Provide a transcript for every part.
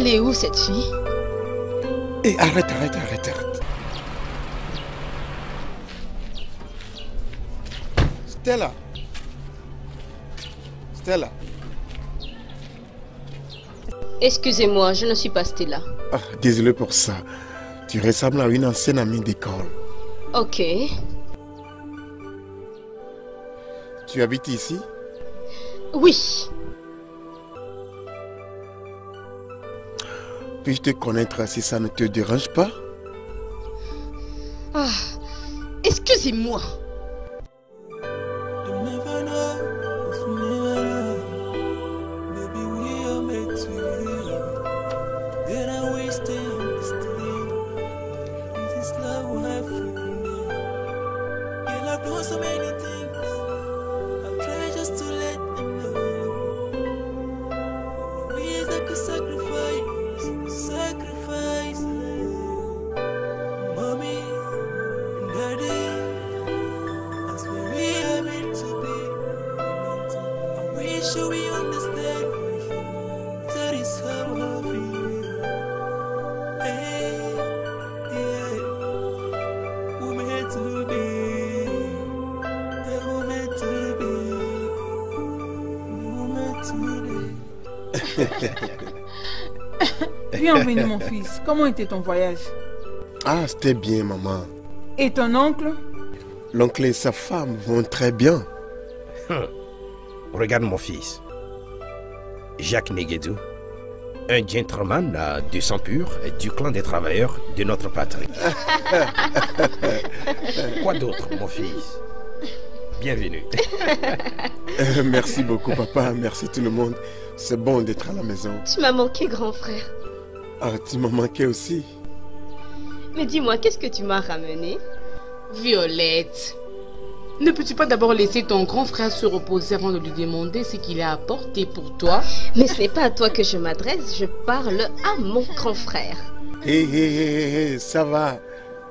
Elle est où cette fille? Et arrête, arrête, arrête, arrête. Stella. Stella. Excusez-moi, je ne suis pas Stella. Ah, désolé pour ça. Tu ressembles à une ancienne amie d'école. Ok. Tu habites ici? Oui. Puis-je te connaître si ça ne te dérange pas? Ah, excusez-moi. Comment était ton voyage? Ah, c'était bien, maman. Et ton oncle? L'oncle et sa femme vont très bien. Hum. Regarde mon fils. Jacques Neguedou. Un gentleman à du sang pur du clan des travailleurs de notre patrie. Quoi d'autre, mon fils? Bienvenue. Euh, merci beaucoup, papa. Merci tout le monde. C'est bon d'être à la maison. Tu m'as manqué, grand frère. Ah, tu m'as manqué aussi. Mais dis-moi, qu'est-ce que tu m'as ramené? Violette, ne peux-tu pas d'abord laisser ton grand frère se reposer avant de lui demander ce qu'il a apporté pour toi? Mais ce n'est pas à toi que je m'adresse, je parle à mon grand frère. Hé, hé, hé, hé, ça va.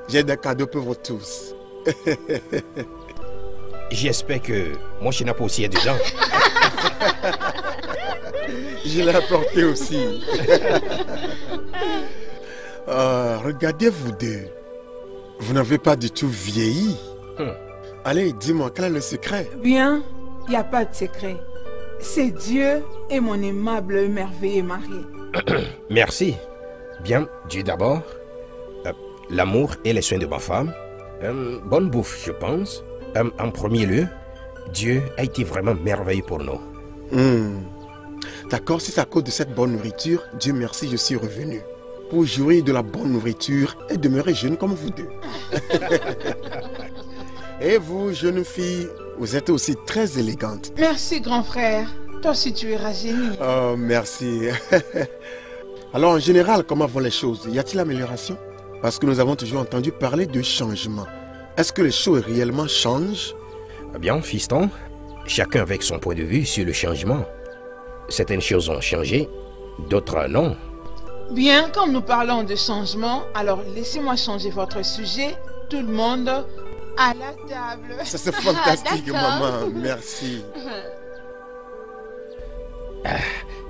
J'ai des cadeaux pour vous tous. J'espère que mon chenape aussi est dedans. Je l'ai apporté aussi. Ah, regardez vous deux. Vous n'avez pas du tout vieilli. Hum. Allez, dis-moi, quel est le secret? Bien, il n'y a pas de secret. C'est Dieu et mon aimable et merveilleux mari. Merci. Bien, Dieu d'abord. Euh, L'amour et les soins de ma femme. Euh, bonne bouffe, je pense. Euh, en premier lieu, Dieu a été vraiment merveilleux pour nous. Hmm. D'accord, si c'est à cause de cette bonne nourriture, Dieu merci, je suis revenu. Pour jouir de la bonne nourriture et demeurer jeune comme vous deux. et vous, jeune fille, vous êtes aussi très élégante. Merci grand frère. Toi aussi tu es rajeuni. Oh, merci. Alors, en général, comment vont les choses? Y a-t-il amélioration? Parce que nous avons toujours entendu parler de changement. Est-ce que les choses réellement changent? Eh Bien, fiston, chacun avec son point de vue sur le changement. Certaines choses ont changé, d'autres non. Bien, comme nous parlons de changement, alors laissez-moi changer votre sujet. Tout le monde à la table. Ça c'est fantastique, maman. Merci.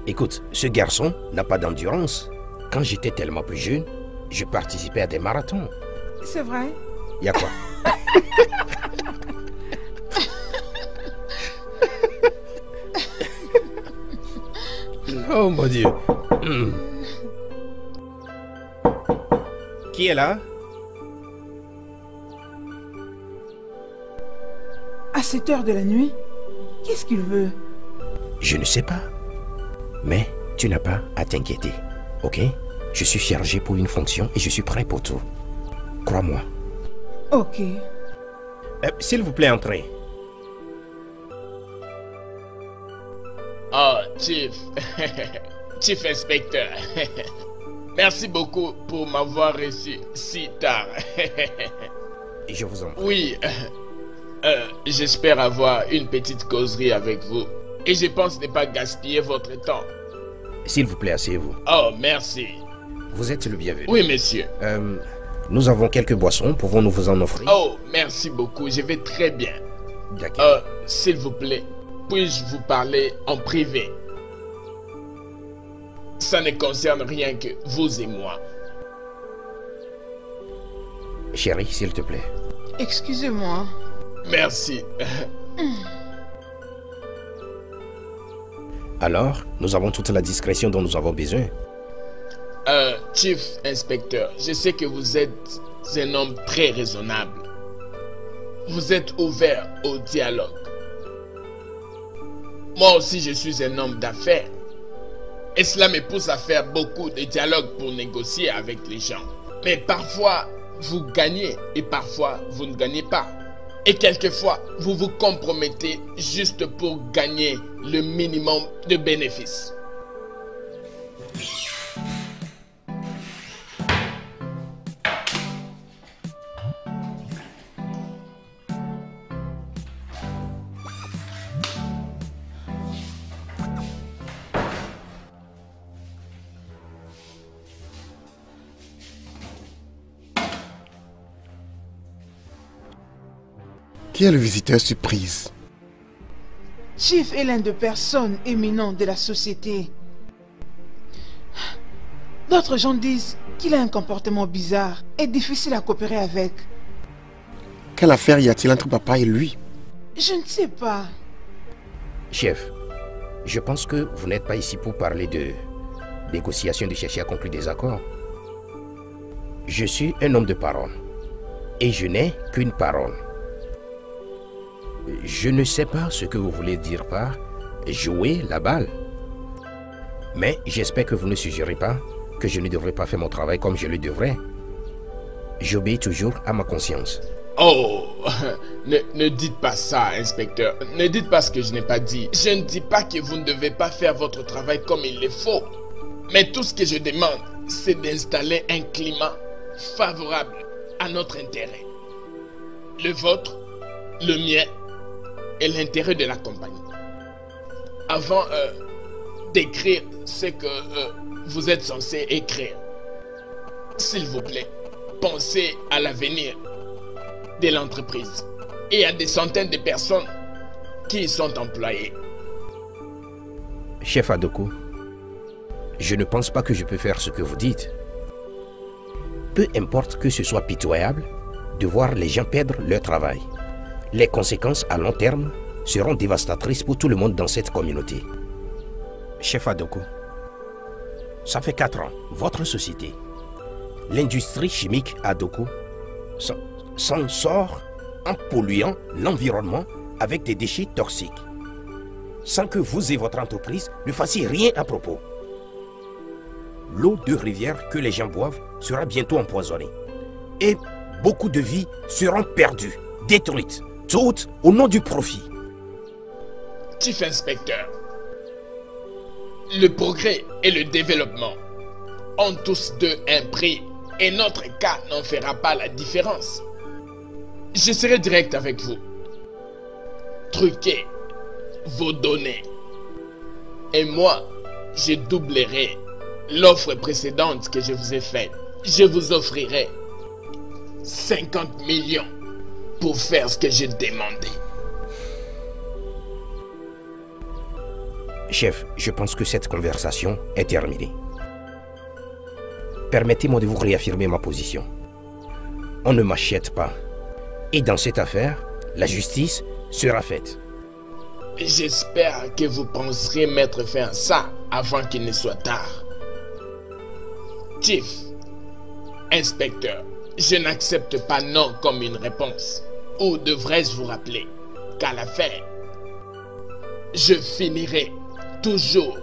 Écoute, ce garçon n'a pas d'endurance. Quand j'étais tellement plus jeune, je participais à des marathons. C'est vrai Y a quoi? Oh mon Dieu. Qui est là? À cette heure de la nuit Qu'est-ce qu'il veut? Je ne sais pas. Mais tu n'as pas à t'inquiéter. Ok? Je suis chargé pour une fonction et je suis prêt pour tout. Crois-moi. Ok. Euh, S'il vous plaît, entrez. Oh, Chief. Chief Inspecteur. Merci beaucoup pour m'avoir reçu si tard. Je vous en prie. oui. euh, J'espère avoir une petite causerie avec vous. Et je pense ne pas gaspiller votre temps. S'il vous plaît, asseyez-vous. Oh, merci. Vous êtes le bienvenu. Oui, monsieur. Euh, nous avons quelques boissons. Pouvons-nous vous en offrir? Oh, merci beaucoup. Je vais très bien. D'accord. Euh, S'il vous plaît, puis-je vous parler en privé? Ça ne concerne rien que vous et moi. Chérie, s'il te plaît. Excusez-moi. Merci. Alors, nous avons toute la discrétion dont nous avons besoin. Euh, Chief Inspecteur, je sais que vous êtes un homme très raisonnable. Vous êtes ouvert au dialogue. Moi aussi, je suis un homme d'affaires. Et cela me pousse à faire beaucoup de dialogues pour négocier avec les gens. Mais parfois, vous gagnez et parfois, vous ne gagnez pas. Et quelquefois, vous vous compromettez juste pour gagner le minimum de bénéfices. Qui est le visiteur surprise Chief est l'un des personnes éminentes de la société. D'autres gens disent qu'il a un comportement bizarre et difficile à coopérer avec. Quelle affaire y a-t-il entre papa et lui? Je ne sais pas. Chef, je pense que vous n'êtes pas ici pour parler de négociations, de chercher à conclure des accords. Je suis un homme de parole. Et je n'ai qu'une parole. Je ne sais pas ce que vous voulez dire par jouer la balle. Mais j'espère que vous ne suggérez pas que je ne devrais pas faire mon travail comme je le devrais. J'obéis toujours à ma conscience. Oh, ne, dites pas ça, inspecteur. Ne dites pas ce que je n'ai pas dit. Je ne dis pas que vous ne devez pas faire votre travail comme il le faut. Mais tout ce que je demande, c'est d'installer un climat favorable à notre intérêt. Le vôtre, le mien et l'intérêt de la compagnie. Avant euh, d'écrire ce que euh, vous êtes censé écrire, s'il vous plaît, pensez à l'avenir de l'entreprise et à des centaines de personnes qui y sont employées. Chef Adoku, je ne pense pas que je peux faire ce que vous dites. Peu importe que ce soit pitoyable de voir les gens perdre leur travail. Les conséquences à long terme seront dévastatrices pour tout le monde dans cette communauté. Chef Adoku, ça fait 4 ans, votre société, l'industrie chimique Adoku, s'en sort en polluant l'environnement avec des déchets toxiques, sans que vous et votre entreprise ne fassiez rien à propos. L'eau de rivière que les gens boivent sera bientôt empoisonnée. Et beaucoup de vies seront perdues, détruites, toutes au nom du profit. Chief Inspecteur, le progrès et le développement ont tous deux un prix et notre cas n'en fera pas la différence. Je serai direct avec vous. Truquez vos données. Et moi, je doublerai l'offre précédente que je vous ai faite. Je vous offrirai 50 millions pour faire ce que j'ai demandé. Chef, je pense que cette conversation est terminée. Permettez-moi de vous réaffirmer ma position. On ne m'achète pas. Et dans cette affaire, la justice sera faite. J'espère que vous penserez mettre fin à ça avant qu'il ne soit tard. Chief, inspecteur, je n'accepte pas non comme une réponse. Ou devrais-je vous rappeler qu'à la fin, je finirai toujours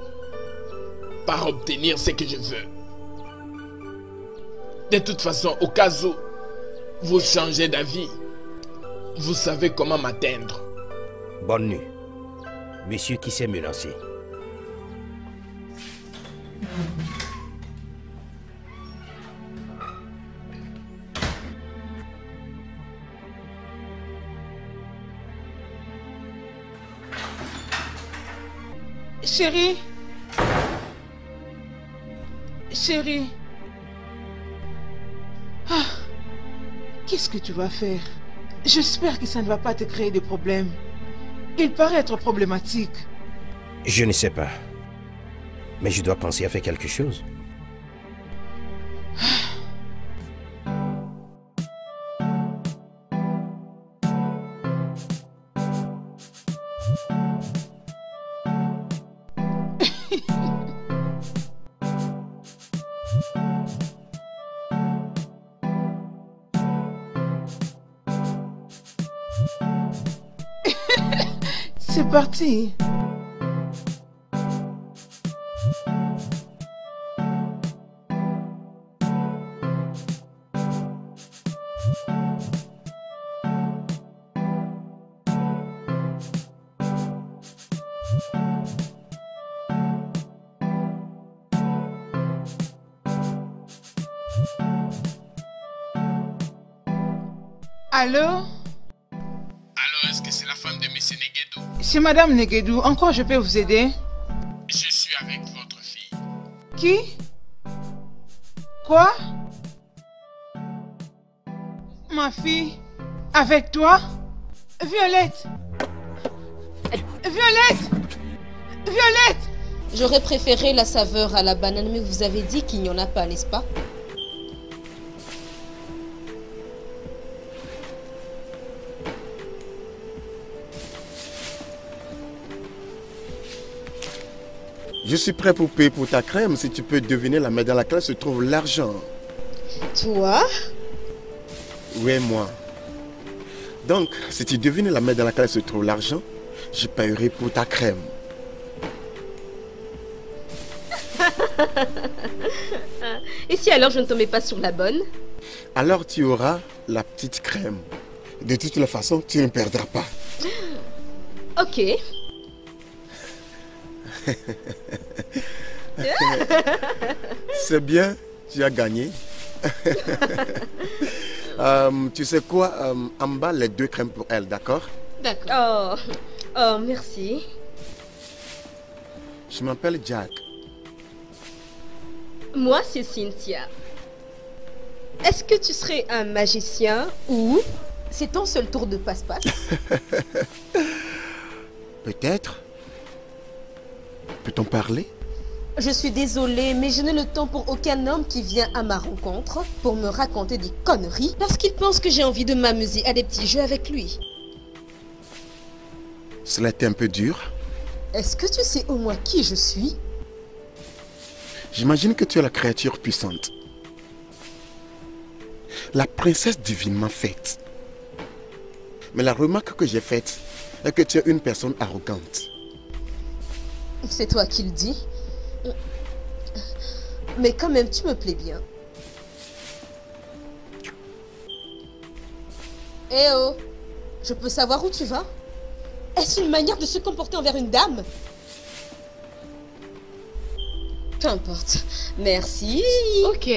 par obtenir ce que je veux. De toute façon, au cas où vous changez d'avis, vous savez comment m'atteindre. Bonne nuit, monsieur qui s'est menacé. Chérie Chérie ah, Qu'est-ce que tu vas faire? J'espère que ça ne va pas te créer de problèmes. Il paraît être problématique. Je ne sais pas. Mais je dois penser à faire quelque chose. C'est parti. Allô? C'est Madame Negedou. Encore, je peux vous aider? Je suis avec votre fille. Qui? Quoi? Ma fille Avec toi? Violette! Violette! Violette! J'aurais préféré la saveur à la banane, mais vous avez dit qu'il n'y en a pas, n'est-ce pas? Je suis prêt pour payer pour ta crème si tu peux deviner la main dans laquelle se trouve l'argent. Toi? Oui, moi. Donc, si tu devines la main dans laquelle se trouve l'argent, je paierai pour ta crème. Et si alors je ne tombais pas sur la bonne? Alors tu auras la petite crème. De toutes les façons, tu ne perdras pas. Ok. C'est bien, tu as gagné. Euh, tu sais quoi euh, En bas, les deux crèmes pour elle, d'accord? D'accord. Oh, oh, merci. Je m'appelle Jack. Moi, c'est Cynthia. Est-ce que tu serais un magicien ou? C'est ton seul tour de passe-passe Peut-être Peut-on parler? Je suis désolée, mais je n'ai le temps pour aucun homme qui vient à ma rencontre pour me raconter des conneries parce qu'il pense que j'ai envie de m'amuser à des petits jeux avec lui. Cela était un peu dur. Est-ce que tu sais au moins qui je suis? J'imagine que tu es la créature puissante. La princesse divinement faite. Mais la remarque que j'ai faite est que tu es une personne arrogante. C'est toi qui le dis. Mais quand même, tu me plais bien. Eh oh Je peux savoir où tu vas? Est-ce une manière de se comporter envers une dame? Peu importe. Merci. Ok.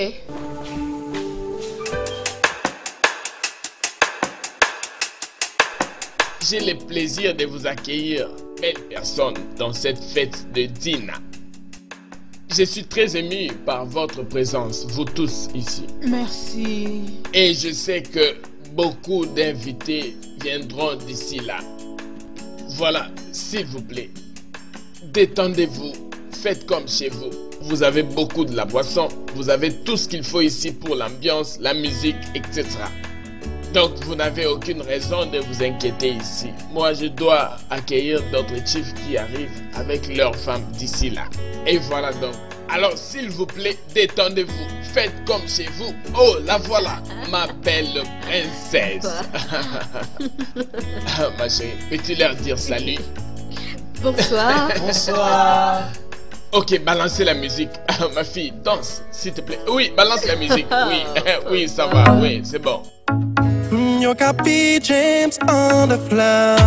J'ai le plaisir de vous accueillir, belle personne, dans cette fête de Dina. Je suis très ému par votre présence, vous tous ici. Merci. Et je sais que beaucoup d'invités viendront d'ici là. Voilà, s'il vous plaît, détendez-vous, faites comme chez vous. Vous avez beaucoup de la boisson, vous avez tout ce qu'il faut ici pour l'ambiance, la musique, etc. Donc vous n'avez aucune raison de vous inquiéter ici. Moi je dois accueillir d'autres chiefs qui arrivent avec leurs femmes d'ici là. Et voilà donc. Alors s'il vous plaît, détendez-vous. Faites comme chez vous. Oh, la voilà, ma belle princesse. Ah, ma chérie, peux-tu leur dire salut? Bonsoir. Bonsoir. Ok, balancez la musique. Ah, ma fille, danse, s'il te plaît. Oui, balance la musique. Oui, oui, ça va. Oui, c'est bon. Your copy James on the floor.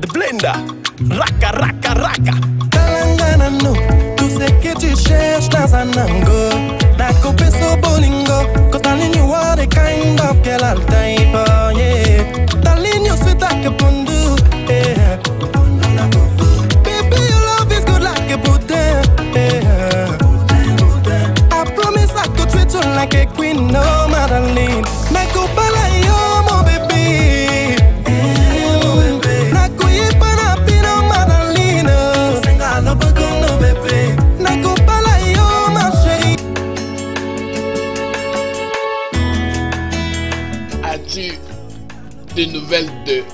The blender. Raka, raka, raka. Talangana no. Tout ce que tu cherches dans un ango. Na coupe so bolingo. Cause darling, you are the kind of girl I'll die for, yeah. Darling, you sweet like a pundu, yeah. Baby, your love is good like a Buddha, yeah. I promise I could treat you like a queen, no Madeline. Des nouvelles de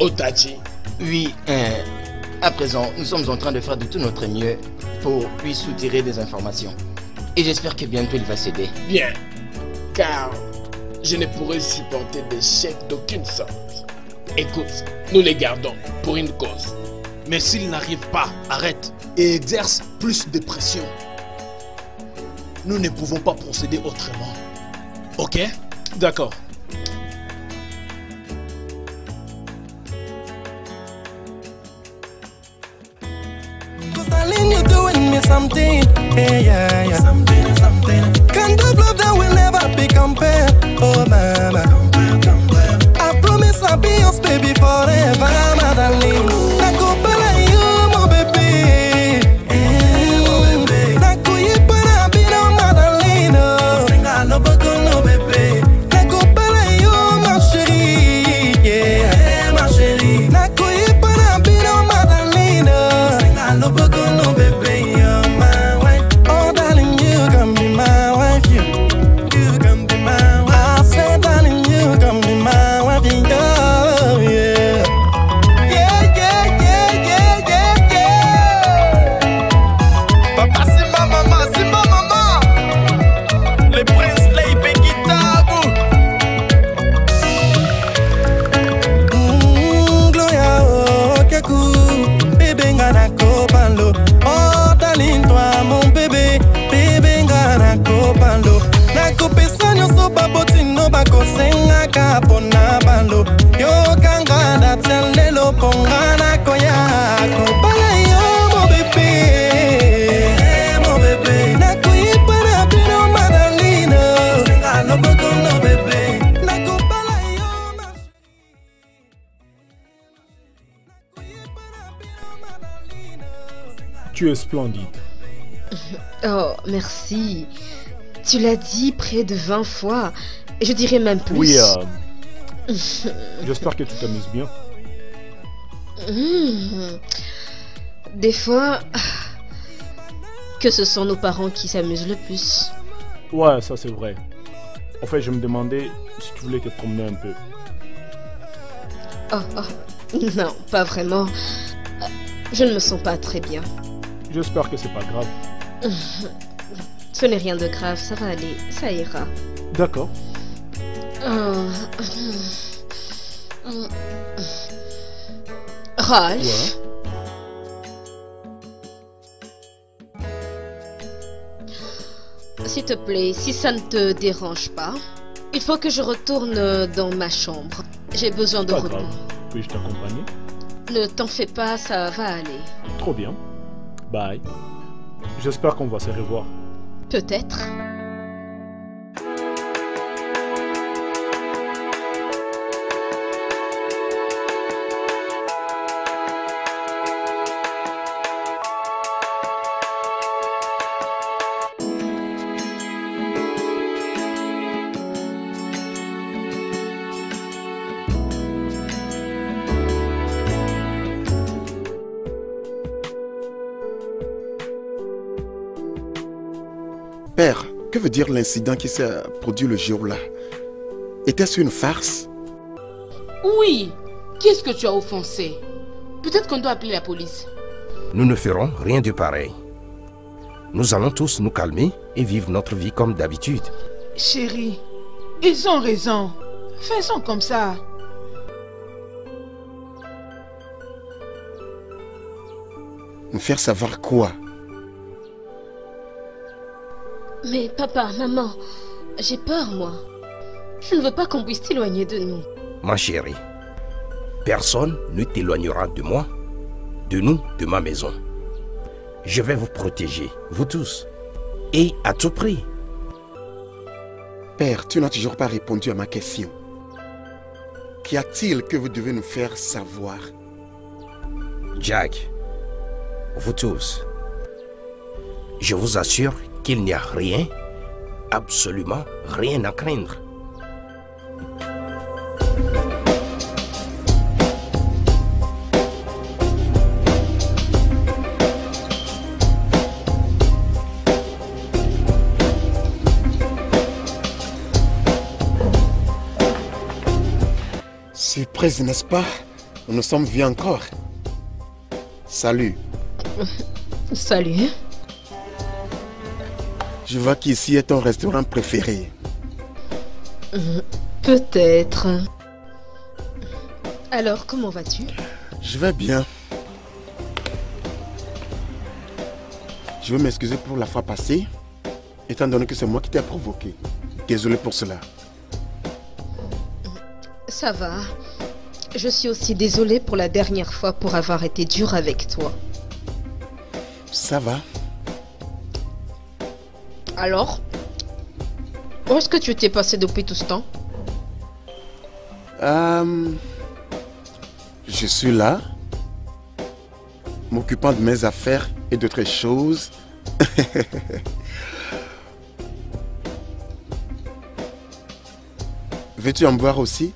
Otachi Oui, euh, à présent, nous sommes en train de faire de tout notre mieux pour lui soutirer des informations. Et j'espère que bientôt il va céder. Bien, car je ne pourrais supporter des chèques d'aucune sorte. Écoute, nous les gardons pour une cause. Mais s'il n'arrive pas, arrête et exerce plus de pression. Nous ne pouvons pas procéder autrement. Ok? D'accord. Darling, you're doing me something. Yeah, yeah, yeah. Something, something. Kind of love that will never be compared. Oh, mama. I promise I'll be yours, baby, forever, splendide. Oh, merci. Tu l'as dit près de 20 fois. Je dirais même plus. Oui, euh, j'espère que tu t'amuses bien. Hmm. Des fois, que ce sont nos parents qui s'amusent le plus. Ouais, ça c'est vrai. En fait, je me demandais si tu voulais te promener un peu. Oh, oh. Non, pas vraiment. Euh, Je ne me sens pas très bien. J'espère que c'est pas grave. Ce n'est rien de grave, ça va aller, ça ira. D'accord. Oh. Ralph, s'il te plaît, si ça ne te dérange pas, il faut que je retourne dans ma chambre. J'ai besoin de repos. Puis-je t'accompagner? Ne t'en fais pas, ça va aller. Trop bien. Bye. J'espère qu'on va se revoir. Peut-être. Père, que veut dire l'incident qui s'est produit le jour-là Était-ce une farce? Oui. Qu'est-ce que tu as offensé? Peut-être qu'on doit appeler la police. Nous ne ferons rien de pareil. Nous allons tous nous calmer et vivre notre vie comme d'habitude. Chérie, ils ont raison. Faisons comme ça. Me faire savoir quoi? Mais papa, maman, j'ai peur, moi. Je ne veux pas qu'on puisse t'éloigner de nous. Ma chérie, personne ne t'éloignera de moi, de nous, de ma maison. Je vais vous protéger, vous tous, et à tout prix. Père, tu n'as toujours pas répondu à ma question. Qu'y a-t-il que vous devez nous faire savoir? Jack, vous tous, je vous assure qu'il n'y a rien, absolument rien à craindre. Surprise, n'est-ce pas? Nous sommes vus encore. Salut. Salut. Je vois qu'ici est ton restaurant préféré. Euh, Peut-être. Alors, comment vas-tu? Je vais bien. Je veux m'excuser pour la fois passée, étant donné que c'est moi qui t'ai provoqué. Désolé pour cela. Ça va. Je suis aussi désolée pour la dernière fois pour avoir été dure avec toi. Ça va. Alors Où est-ce que tu t'es passé depuis tout ce temps Euh, je suis là, m'occupant de mes affaires et d'autres choses. Veux-tu en boire aussi?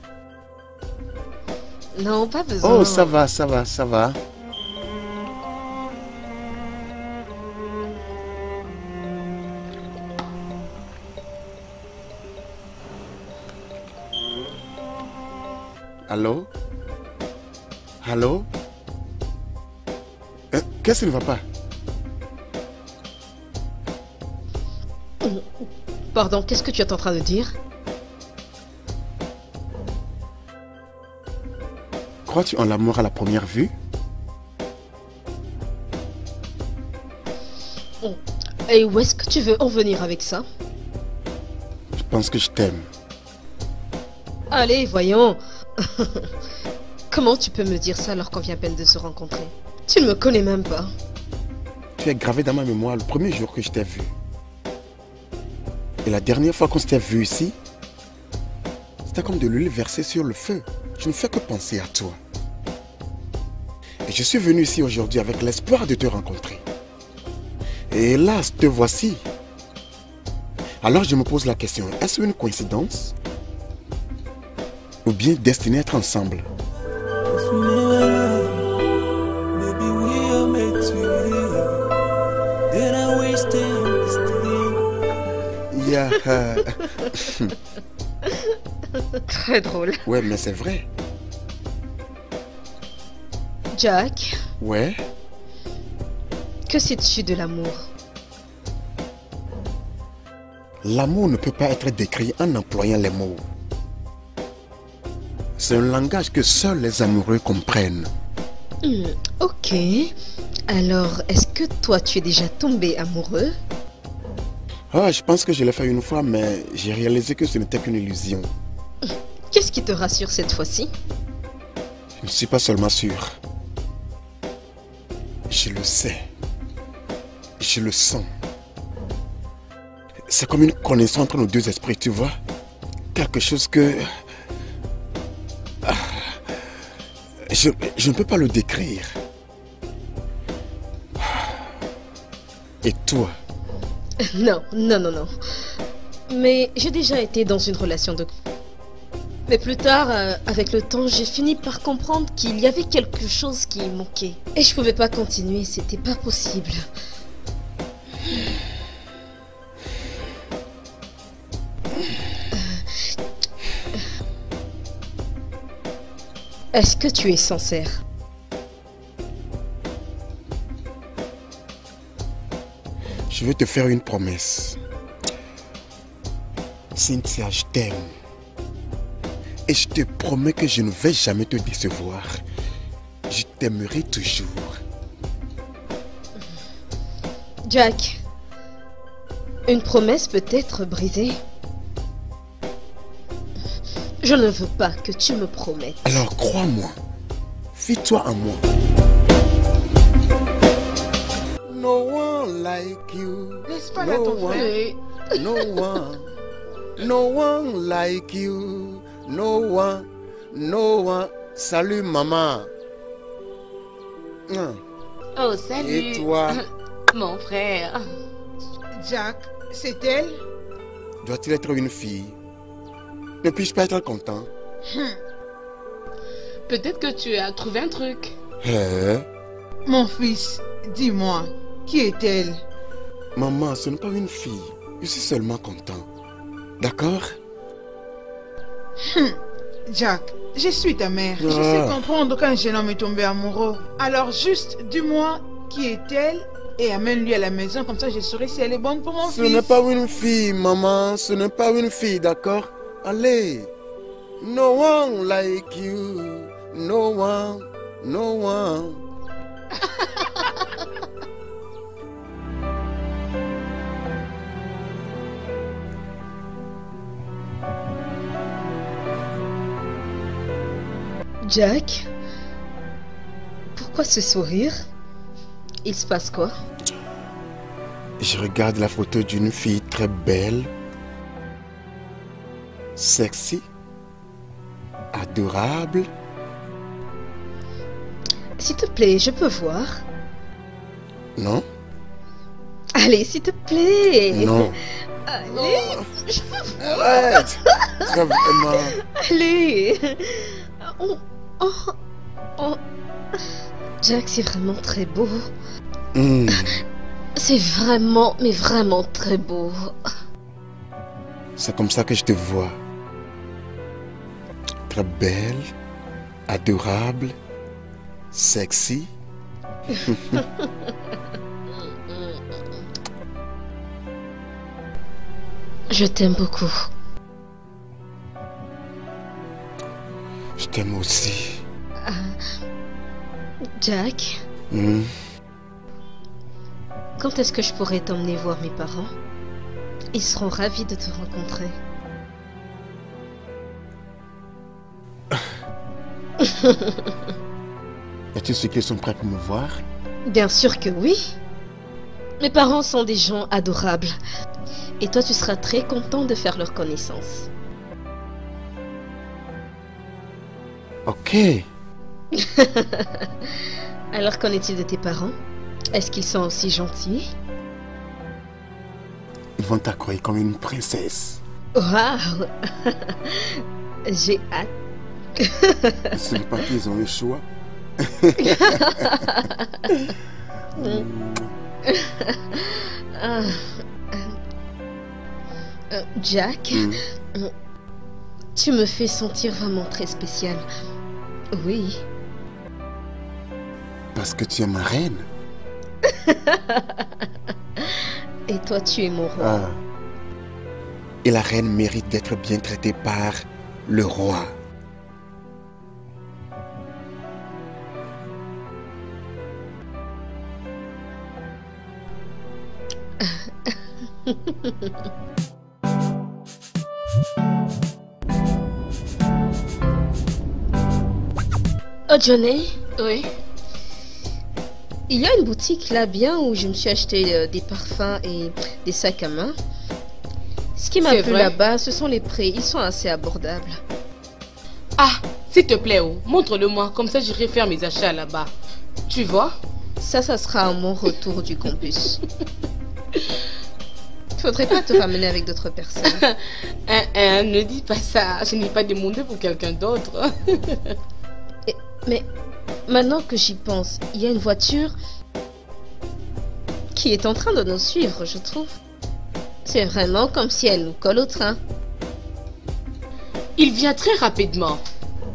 Non, pas besoin. Oh, ça va, ça va, ça va. Allô? Allô? Euh, Qu'est-ce qui ne va pas? Pardon, qu'est-ce que tu es en train de dire? Crois-tu en l'amour à la première vue? Et où est-ce que tu veux en venir avec ça? Je pense que je t'aime. Allez, voyons. Comment tu peux me dire ça alors qu'on vient à peine de se rencontrer? Tu ne me connais même pas. Tu es gravé dans ma mémoire le premier jour que je t'ai vu. Et la dernière fois qu'on s'était vu ici, c'était comme de l'huile versée sur le feu. Je ne fais que penser à toi. Et je suis venu ici aujourd'hui avec l'espoir de te rencontrer. Et hélas, te voici. Alors je me pose la question, est-ce une coïncidence? Ou bien destiné à être ensemble. Yeah. Très drôle. ouais, mais c'est vrai. Jack, Ouais. que sais-tu de l'amour? L'amour ne peut pas être décrit en employant les mots. C'est un langage que seuls les amoureux comprennent. Hmm, Ok. Alors, est-ce que toi, tu es déjà tombé amoureux? Ah, je pense que je l'ai fait une fois, mais j'ai réalisé que ce n'était qu'une illusion. Qu'est-ce qui te rassure cette fois-ci? Je ne suis pas seulement sûr. Je le sais. Je le sens. C'est comme une connexion entre nos deux esprits, tu vois? Quelque chose que... Je, ne peux pas le décrire. Et toi? Non, non, non, non. Mais j'ai déjà été dans une relation de... Mais plus tard, euh, avec le temps, j'ai fini par comprendre qu'il y avait quelque chose qui manquait. Et je pouvais pas continuer, c'était pas possible. Est-ce que tu es sincère? Je veux te faire une promesse. Cynthia, je t'aime. Et je te promets que je ne vais jamais te décevoir. Je t'aimerai toujours. Jack, une promesse peut être brisée. Je ne veux pas que tu me promettes. Alors crois-moi. Fie-toi en moi. No one like you. Laisse pas là ton No one. frère. No one. No one like you. No one. No one. Salut maman. Hum. Oh, salut. Et toi? Mon frère. Jack, c'est elle? Doit-il être une fille? Ne puis-je pas être content? Peut-être que tu as trouvé un truc. Hein Mon fils, dis-moi, qui est-elle? Maman, ce n'est pas une fille. Je suis seulement content. D'accord? Jack, je suis ta mère. Je Ah. sais comprendre quand un jeune homme est tombé amoureux. Alors juste, dis-moi qui est-elle? Et amène-lui à la maison, comme ça je saurai si elle est bonne pour mon Ce fils. n'est pas une fille, maman. Ce n'est pas une fille, d'accord? Allez. No one like you. No one. No one. Jack Pourquoi ce sourire? Il se passe quoi? Je regarde la photo d'une fille très belle, sexy, adorable. S'il te plaît, je peux voir? Non Allez, s'il te plaît Non. Allez Je veux voir Arrête Très vraiment. Allez Oh, oh, oh. Jack, c'est vraiment très beau. Hmm. C'est vraiment, mais vraiment très beau. C'est comme ça que je te vois. Belle, adorable, sexy. Je t'aime beaucoup. Je t'aime aussi. Ah, Jack, Hmm? quand est-ce que je pourrais t'emmener voir mes parents? Ils seront ravis de te rencontrer. Y a-t-il ceux qui sont prêts pour me voir? Bien sûr que oui. Mes parents sont des gens adorables. Et toi, tu seras très content de faire leur connaissance. Ok. Alors, qu'en est-il de tes parents? Est-ce qu'ils sont aussi gentils? Ils vont t'accueillir comme une princesse. Waouh J'ai hâte. Ce n'est pas qu'ils ont le choix. Euh, Jack, Hmm. tu me fais sentir vraiment très spécial. Oui. Parce que tu es ma reine. Et toi, tu es mon roi. Ah. Et la reine mérite d'être bien traitée par le roi. Oh, Johnny, Oui. il y a une boutique là bien où je me suis acheté euh, des parfums et des sacs à main. Ce qui m'a plu là-bas, ce sont les prix. Ils sont assez abordables. Ah, s'il te plaît, oh, montre-le-moi, comme ça j'irai faire mes achats là-bas. Tu vois? Ça, ça sera à mon retour du campus. Faudrait pas te ramener avec d'autres personnes. Hein, hein, ne dis pas ça, je n'ai pas demandé pour quelqu'un d'autre. Mais maintenant que j'y pense, il y a une voiture qui est en train de nous suivre, je trouve. C'est vraiment comme si elle nous colle au train. Il vient très rapidement.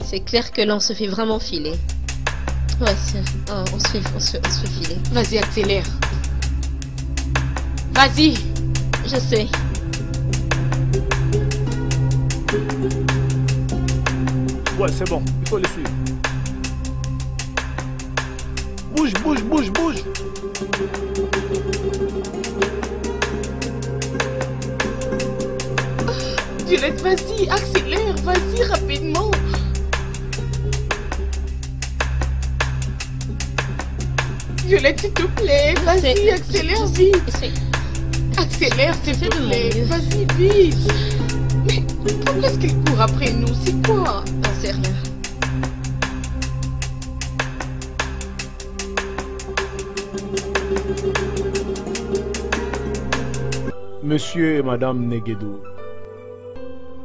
C'est clair que l'on se fait vraiment filer. Ouais, c'est- oh, on, se fait, on, se, on se fait filer. Vas-y, accélère. Vas-y. Je sais. Ouais, c'est bon, il faut le suivre. Bouge, bouge, bouge, bouge. Violette, vas-y, accélère, vas-y rapidement. Violette, s'il te plaît, vas-y, accélère vite. Accélère, s'il te plaît. Vas-y, vite. Mais pourquoi est-ce qu'il court après nous? C'est quoi J'en sais. Monsieur et Madame Neguedo,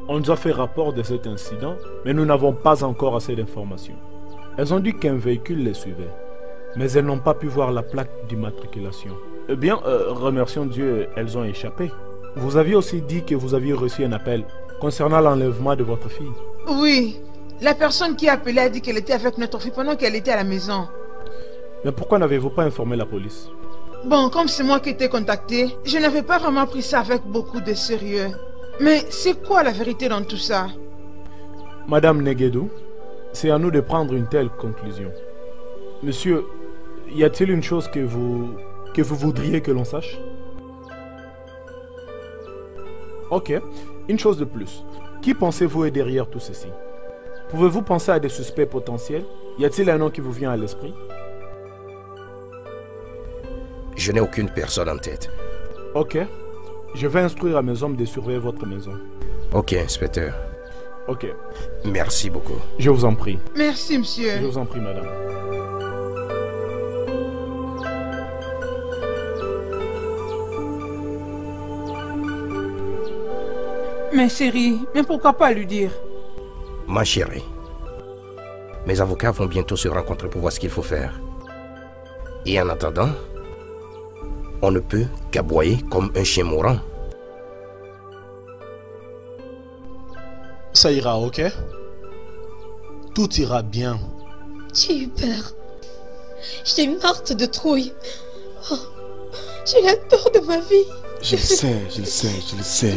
on nous a fait rapport de cet incident, mais nous n'avons pas encore assez d'informations. Elles ont dit qu'un véhicule les suivait, mais elles n'ont pas pu voir la plaque d'immatriculation. Eh bien, euh, remercions Dieu, elles ont échappé. Vous aviez aussi dit que vous aviez reçu un appel concernant l'enlèvement de votre fille. Oui, La personne qui a appelé a dit qu'elle était avec notre fille pendant qu'elle était à la maison. Mais pourquoi n'avez-vous pas informé la police? Bon, comme c'est moi qui ai été contacté, je n'avais pas vraiment pris ça avec beaucoup de sérieux. Mais c'est quoi la vérité dans tout ça? Madame Neguedo, c'est à nous de prendre une telle conclusion. Monsieur, y a-t-il une chose que vous que vous voudriez que l'on sache Ok, une chose de plus. Qui pensez-vous est derrière tout ceci? Pouvez-vous penser à des suspects potentiels? Y a-t-il un nom qui vous vient à l'esprit? Je n'ai aucune personne en tête. Ok. Je vais instruire à mes hommes de surveiller votre maison. Ok, inspecteur. Ok. Merci beaucoup. Je vous en prie. Merci, monsieur. Je vous en prie, madame. Mais chérie, mais pourquoi pas lui dire? Ma chérie, mes avocats vont bientôt se rencontrer pour voir ce qu'il faut faire. Et en attendant, on ne peut qu'aboyer comme un chien mourant. Ça ira, ok? Tout ira bien. J'ai eu peur. J'étais morte de trouille. Oh, j'ai la peur de ma vie. Je le sais, je le sais, je le sais.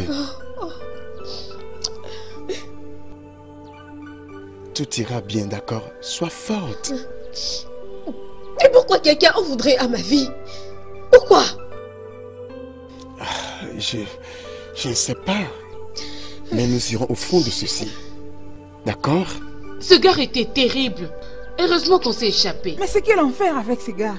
Tout ira bien, d'accord? Sois forte. Mais pourquoi quelqu'un en voudrait à ma vie? Pourquoi? Je, je ne sais pas. Mais nous irons au fond de ceci. D'accord? Ce gars était terrible. Heureusement qu'on s'est échappé. Mais c'est quel enfer avec ces gars?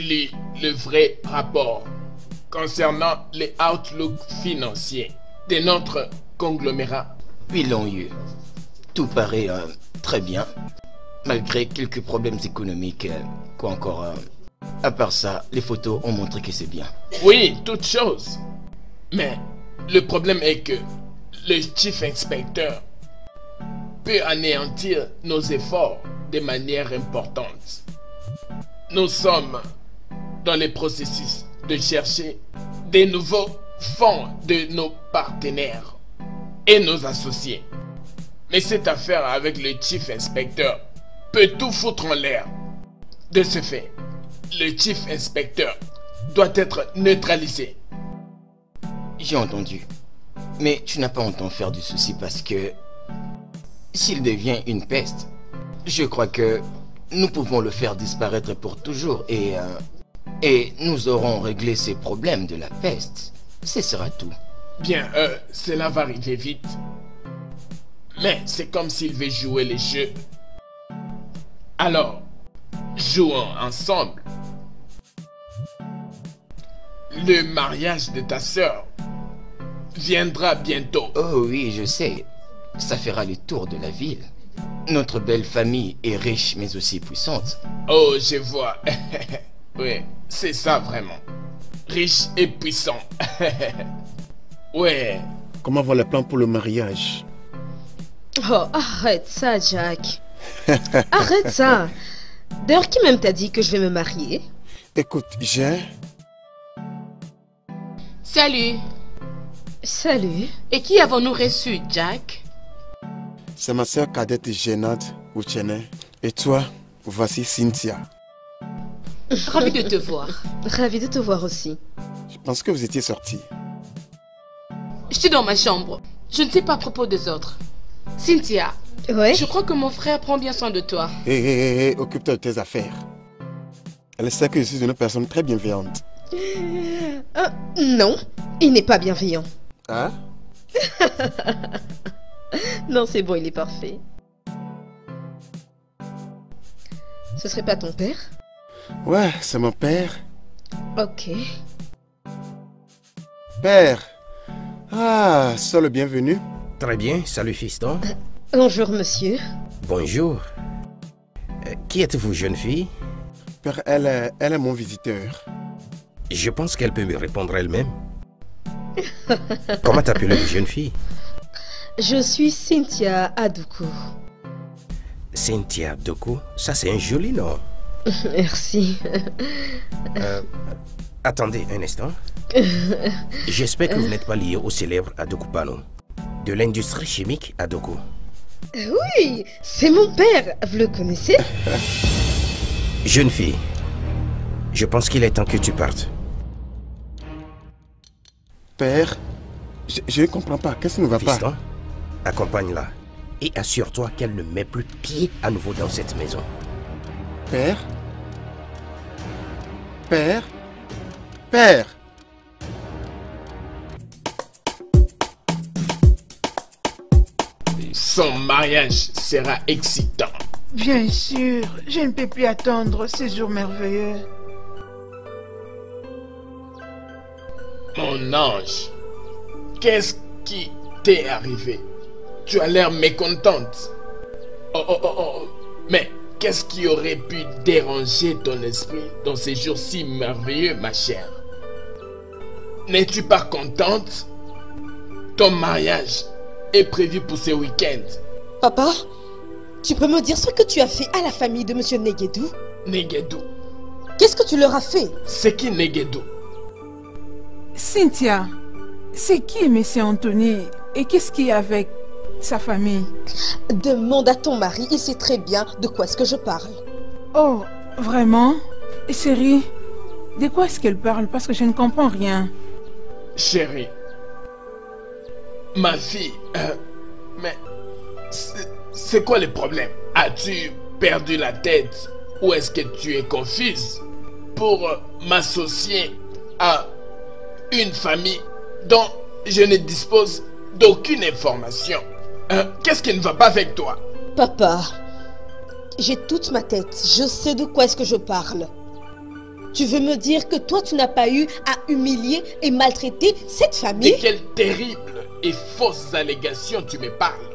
Lu le vrai rapport concernant les outlooks financiers de notre conglomérat Ils l'ont eu. Tout paraît euh, très bien, malgré quelques problèmes économiques. euh, quoi encore euh, À part ça, les photos ont montré que c'est bien. Oui, toute chose. Mais le problème est que le chief inspecteur peut anéantir nos efforts de manière importante. Nous sommes dans le processus de chercher des nouveaux fonds de nos partenaires et nos associés. Mais cette affaire avec le chief inspecteur peut tout foutre en l'air. De ce fait, le chief inspecteur doit être neutralisé. J'ai entendu. Mais tu n'as pas entendu faire du souci parce que s'il devient une peste, je crois que nous pouvons le faire disparaître pour toujours et, euh, et nous aurons réglé ces problèmes de la peste. Ce sera tout. Bien, euh, cela va arriver vite. Mais c'est comme s'il veut jouer les jeux. Alors, jouons ensemble. Le mariage de ta sœur viendra bientôt. Oh oui, je sais. Ça fera le tour de la ville. Notre belle famille est riche mais aussi puissante. Oh, je vois. oui, c'est ça vraiment. Riche et puissant. ouais. Comment vont les plans pour le mariage? Oh, arrête ça, Jack. Arrête ça. D'ailleurs, qui même t'a dit que je vais me marier? Écoute, j'ai... Salut. Salut. Et qui avons-nous reçu, Jack? C'est ma soeur cadette gênante, Uchene. Et toi, voici Cynthia. Ravi de te voir. Ravi de te voir aussi. Je pense que vous étiez sortis. Je suis dans ma chambre. Je ne sais pas à propos des autres. Cynthia, Ouais. je crois que mon frère prend bien soin de toi. Hé, hé, hé, hé, occupe-toi de tes affaires. Elle sait que je suis une personne très bienveillante. Euh, non, il n'est pas bienveillant. Hein? Non, c'est bon, il est parfait. Ce serait pas ton père? Ouais, c'est mon père. Ok. Père Ah, sois le bienvenu. Très bien, salut fiston. Bonjour, monsieur. Bonjour. Euh, qui êtes-vous, jeune fille? Père, elle est, elle est mon visiteur. Je pense qu'elle peut me répondre elle-même. Comment t'appelles jeune fille? Je suis Cynthia Adoukou. Cynthia Doku, ça c'est un joli nom. Merci. Euh, attendez un instant. J'espère que vous n'êtes pas lié au célèbre Adokupano, de l'industrie chimique Adoko. Oui, c'est mon père. Vous le connaissez? Jeune fille, je pense qu'il est temps que tu partes. Père, je ne comprends pas. Qu'est-ce qui ne va Fiston, pas accompagne-la et assure-toi qu'elle ne met plus pied à nouveau dans cette maison. Père Père Père Son mariage sera excitant. Bien sûr, je ne peux plus attendre ces jours merveilleux. Mon ange, qu'est-ce qui t'est arrivé? Tu as l'air mécontente. Oh, oh, oh, oh. Mais qu'est-ce qui aurait pu déranger ton esprit dans ces jours si merveilleux, ma chère? N'es-tu pas contente? Ton mariage est prévu pour ce week-end. Papa, tu peux me dire ce que tu as fait à la famille de Monsieur Negedou Negedou. Qu'est-ce que tu leur as fait? C'est qui Negedou Cynthia, c'est qui Monsieur Anthony? Et qu'est-ce qu'il y a avec sa famille. Demande à ton mari, il sait très bien de quoi est-ce que je parle. Oh, vraiment? Chérie, de quoi est-ce qu'elle parle? Parce que je ne comprends rien. Chérie, ma fille, euh, mais c'est- quoi le problème? As-tu perdu la tête? Ou est-ce que tu es confuse pour euh, m'associer à une famille dont je ne dispose d'aucune information Euh, Qu'est-ce qui ne va pas avec toi? Papa, j'ai toute ma tête, je sais de quoi est-ce que je parle. Tu veux me dire que toi tu n'as pas eu à humilier et maltraiter cette De famille quelles terribles et fausses allégations tu me parles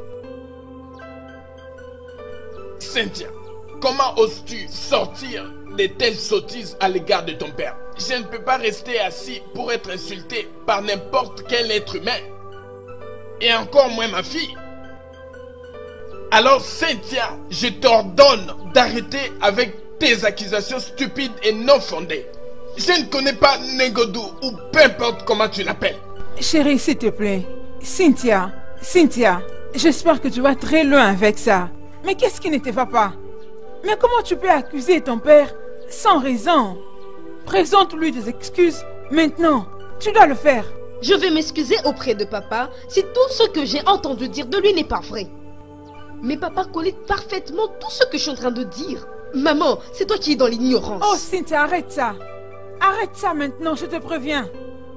Cynthia, comment oses-tu sortir de telles sottises à l'égard de ton père? Je ne peux pas rester assis pour être insulté par n'importe quel être humain. Et encore moins ma fille. Alors Cynthia, je t'ordonne d'arrêter avec tes accusations stupides et non fondées. Je ne connais pas Negodou ou peu importe comment tu l'appelles. Chérie, s'il te plaît. Cynthia, Cynthia, j'espère que tu vas très loin avec ça. Mais qu'est-ce qui ne te va pas? Mais comment tu peux accuser ton père sans raison? Présente-lui des excuses maintenant. Tu dois le faire. Je vais m'excuser auprès de papa si tout ce que j'ai entendu dire de lui n'est pas vrai. Mais papa connaît parfaitement tout ce que je suis en train de dire. Maman, c'est toi qui es dans l'ignorance. Oh, Cynthia, arrête ça. Arrête ça maintenant, je te préviens.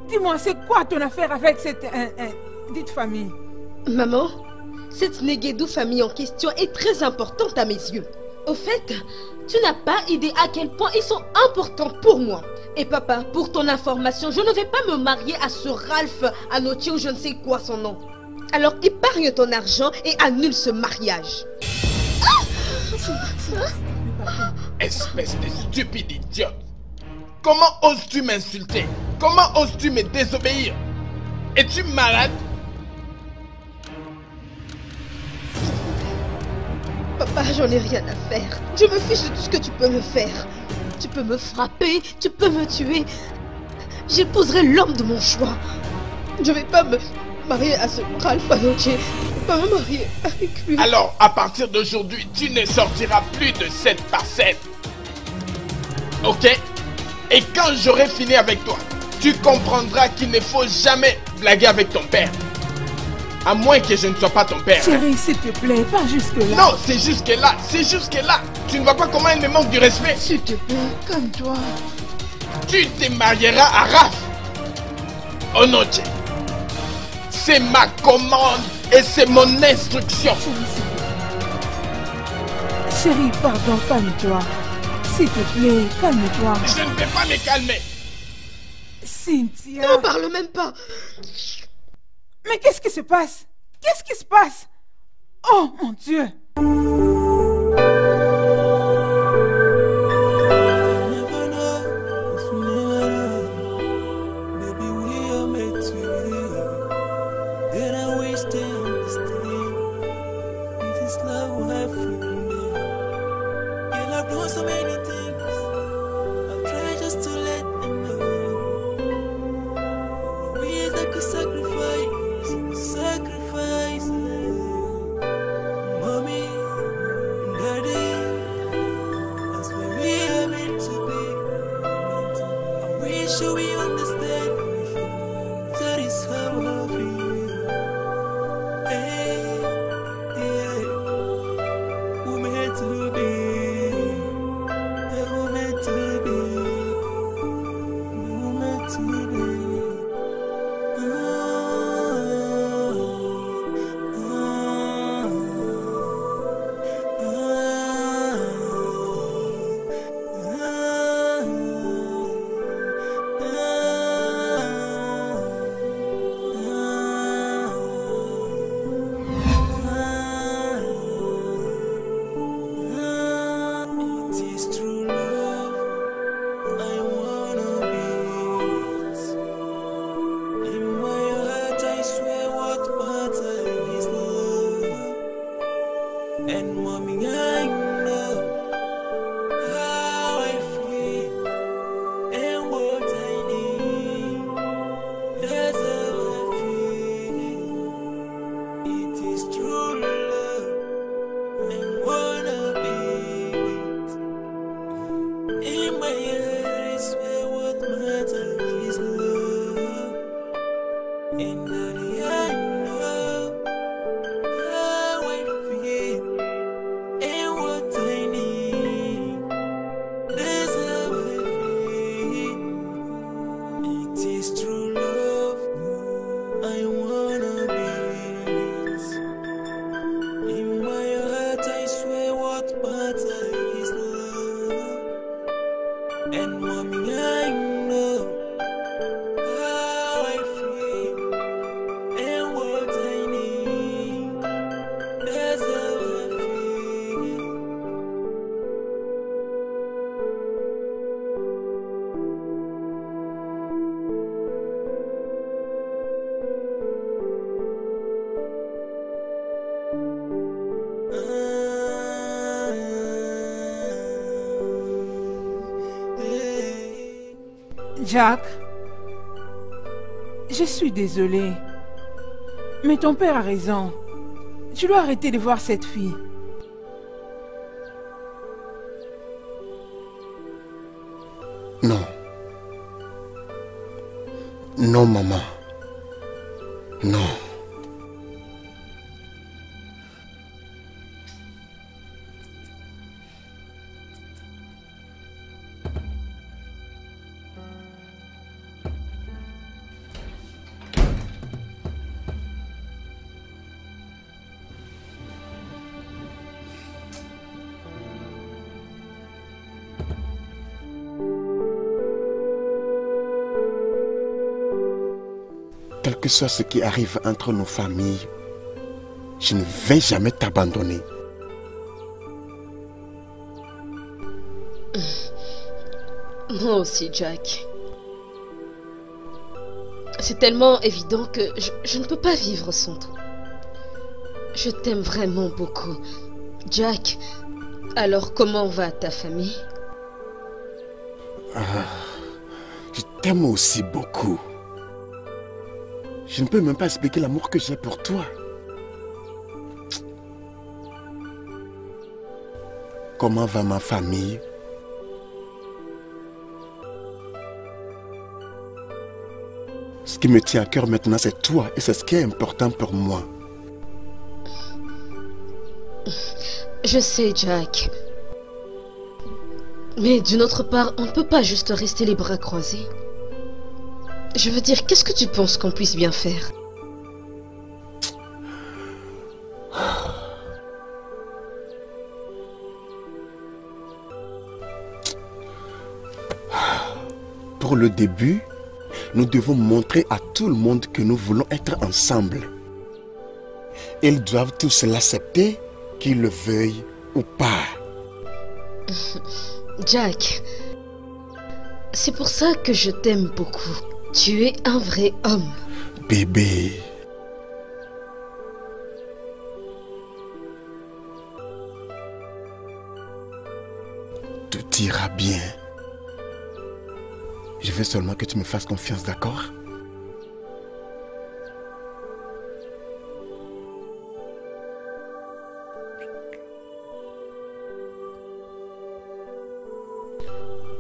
Dis-moi, c'est quoi ton affaire avec cette euh, euh, dite famille? Maman, cette Negedou famille en question est très importante à mes yeux. Au fait, tu n'as pas idée à quel point ils sont importants pour moi. Et papa, pour ton information, je ne vais pas me marier à ce Ralph Anochi ou je ne sais quoi son nom. Alors épargne ton argent et annule ce mariage. Espèce de stupide idiote. Comment oses-tu m'insulter? Comment oses-tu me désobéir? Es-tu malade? Papa, j'en ai rien à faire. Je me fiche de tout ce que tu peux me faire. Tu peux me frapper, tu peux me tuer. J'épouserai l'homme de mon choix. Je vais pas me marier à ce Ralph Anoche. Pas me marier avec lui. Alors, à partir d'aujourd'hui, tu ne sortiras plus de cette parcelle. Ok? Et quand j'aurai fini avec toi, tu comprendras qu'il ne faut jamais blaguer avec ton père. À moins que je ne sois pas ton père. Chérie, s'il te plaît, pas jusque-là. Non, c'est jusque là, c'est jusque là. Tu ne vois pas comment elle me manque du respect? S'il te plaît, calme-toi. Tu te marieras à Raph. Oh non. C'est ma commande et c'est mon instruction. Chérie, pardon, calme-toi. S'il te plaît, calme-toi. Je ne vais pas me calmer. Cynthia. Ne me parle même pas. Mais qu'est-ce qui se passe? Qu'est-ce qui se passe? Oh mon Dieu Jack, je suis désolée. Mais ton père a raison. Tu dois arrêter de voir cette fille. Ce qui arrive entre nos familles, je ne vais jamais t'abandonner. Moi aussi, Jack. C'est tellement évident que je, je ne peux pas vivre sans toi. Je t'aime vraiment beaucoup. Jack, alors comment va ta famille? Je t'aime aussi beaucoup. Je ne peux même pas expliquer l'amour que j'ai pour toi. Comment va ma famille? Ce qui me tient à cœur maintenant, c'est toi et c'est ce qui est important pour moi. Je sais, Jack. Mais d'une autre part, on ne peut pas juste rester les bras croisés. Je veux dire, qu'est-ce que tu penses qu'on puisse bien faire? Pour le début, nous devons montrer à tout le monde que nous voulons être ensemble. Ils doivent tous l'accepter, qu'ils le veuillent ou pas. Jack, c'est pour ça que je t'aime beaucoup. Tu es un vrai homme. Bébé. Tout ira bien. Je veux seulement que tu me fasses confiance, d'accord?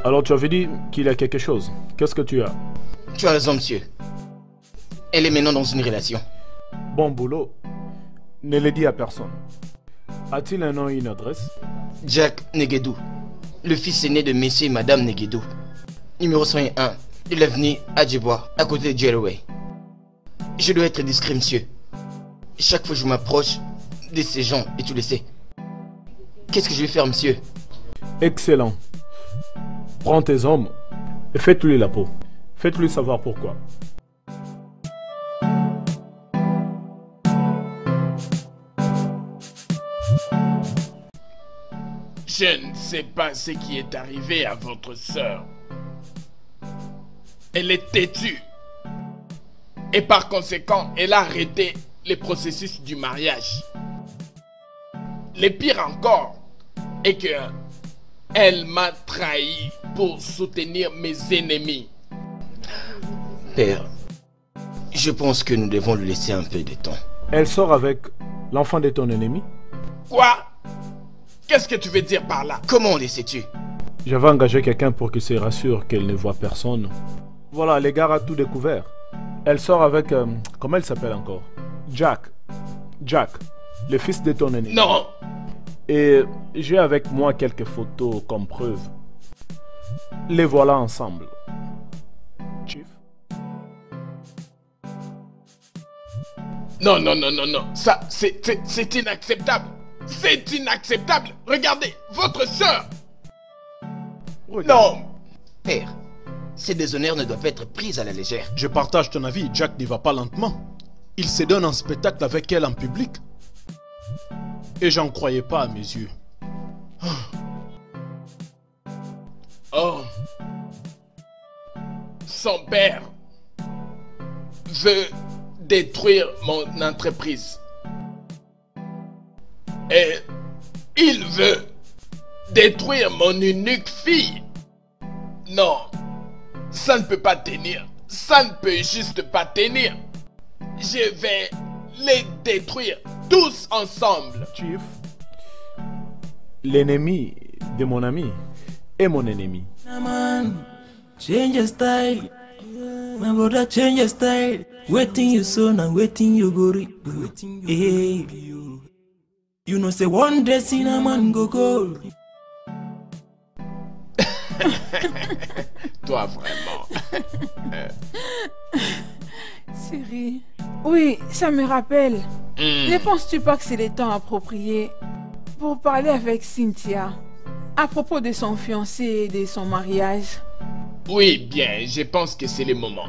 Alors tu avais dit qu'il y a quelque chose. Qu'est-ce que tu as? Tu as raison, monsieur. Elle est maintenant dans une relation. Bon boulot. Ne le dis à personne. A-t-il un nom et une adresse? Jack Negedou, le fils aîné de monsieur et madame Negedou. Numéro 101 de l'avenue Adjebois, à côté de Jellaway. Je dois être discret, monsieur. Chaque fois que je m'approche de ces gens, et tu le sais. Qu'est-ce que je vais faire, monsieur? Excellent. Prends tes hommes et faites-lui la peau. Faites-lui savoir pourquoi. Je ne sais pas ce qui est arrivé à votre sœur. Elle est têtue. Et par conséquent, elle a arrêté les processus du mariage. le pire encore est que elle m'a trahi pour soutenir mes ennemis. Père, je pense que nous devons lui laisser un peu de temps. Elle sort avec l'enfant de ton ennemi? Quoi? Qu'est-ce que tu veux dire par là? Comment le sais-tu? J'avais engagé quelqu'un pour qu'il se rassure qu'elle ne voit personne. Voilà, les gars a tout découvert. Elle sort avec... euh, comment elle s'appelle encore? Jack. Jack, le fils de ton ennemi. Non Et j'ai avec moi quelques photos comme preuve. Les voilà ensemble. Non, non, non, non, non. Ça, c'est inacceptable. C'est inacceptable. Regardez, votre sœur. Non. Père, ces déshonneurs ne doivent pas être pris à la légère. Je partage ton avis, Jack n'y va pas lentement. Il se donne en spectacle avec elle en public. Et j'en croyais pas à mes yeux. Oh. Son père veut détruire mon entreprise. Et il veut détruire mon unique fille. Non, ça ne peut pas tenir. Ça ne peut juste pas tenir. Je vais les détruire tous ensemble. Chief, l'ennemi de mon ami est mon ennemi. man, change your style. My brother, change your style. Waiting you soon and waiting you go reap. Hey, you know say one day cinnamon go gold. Toi vraiment. Euh, Chérie. Oui, ça me rappelle. Hmm. Ne penses-tu pas que c'est le temps approprié pour parler avec Cynthia à propos de son fiancé et de son mariage? Oui, bien, je pense que c'est le moment.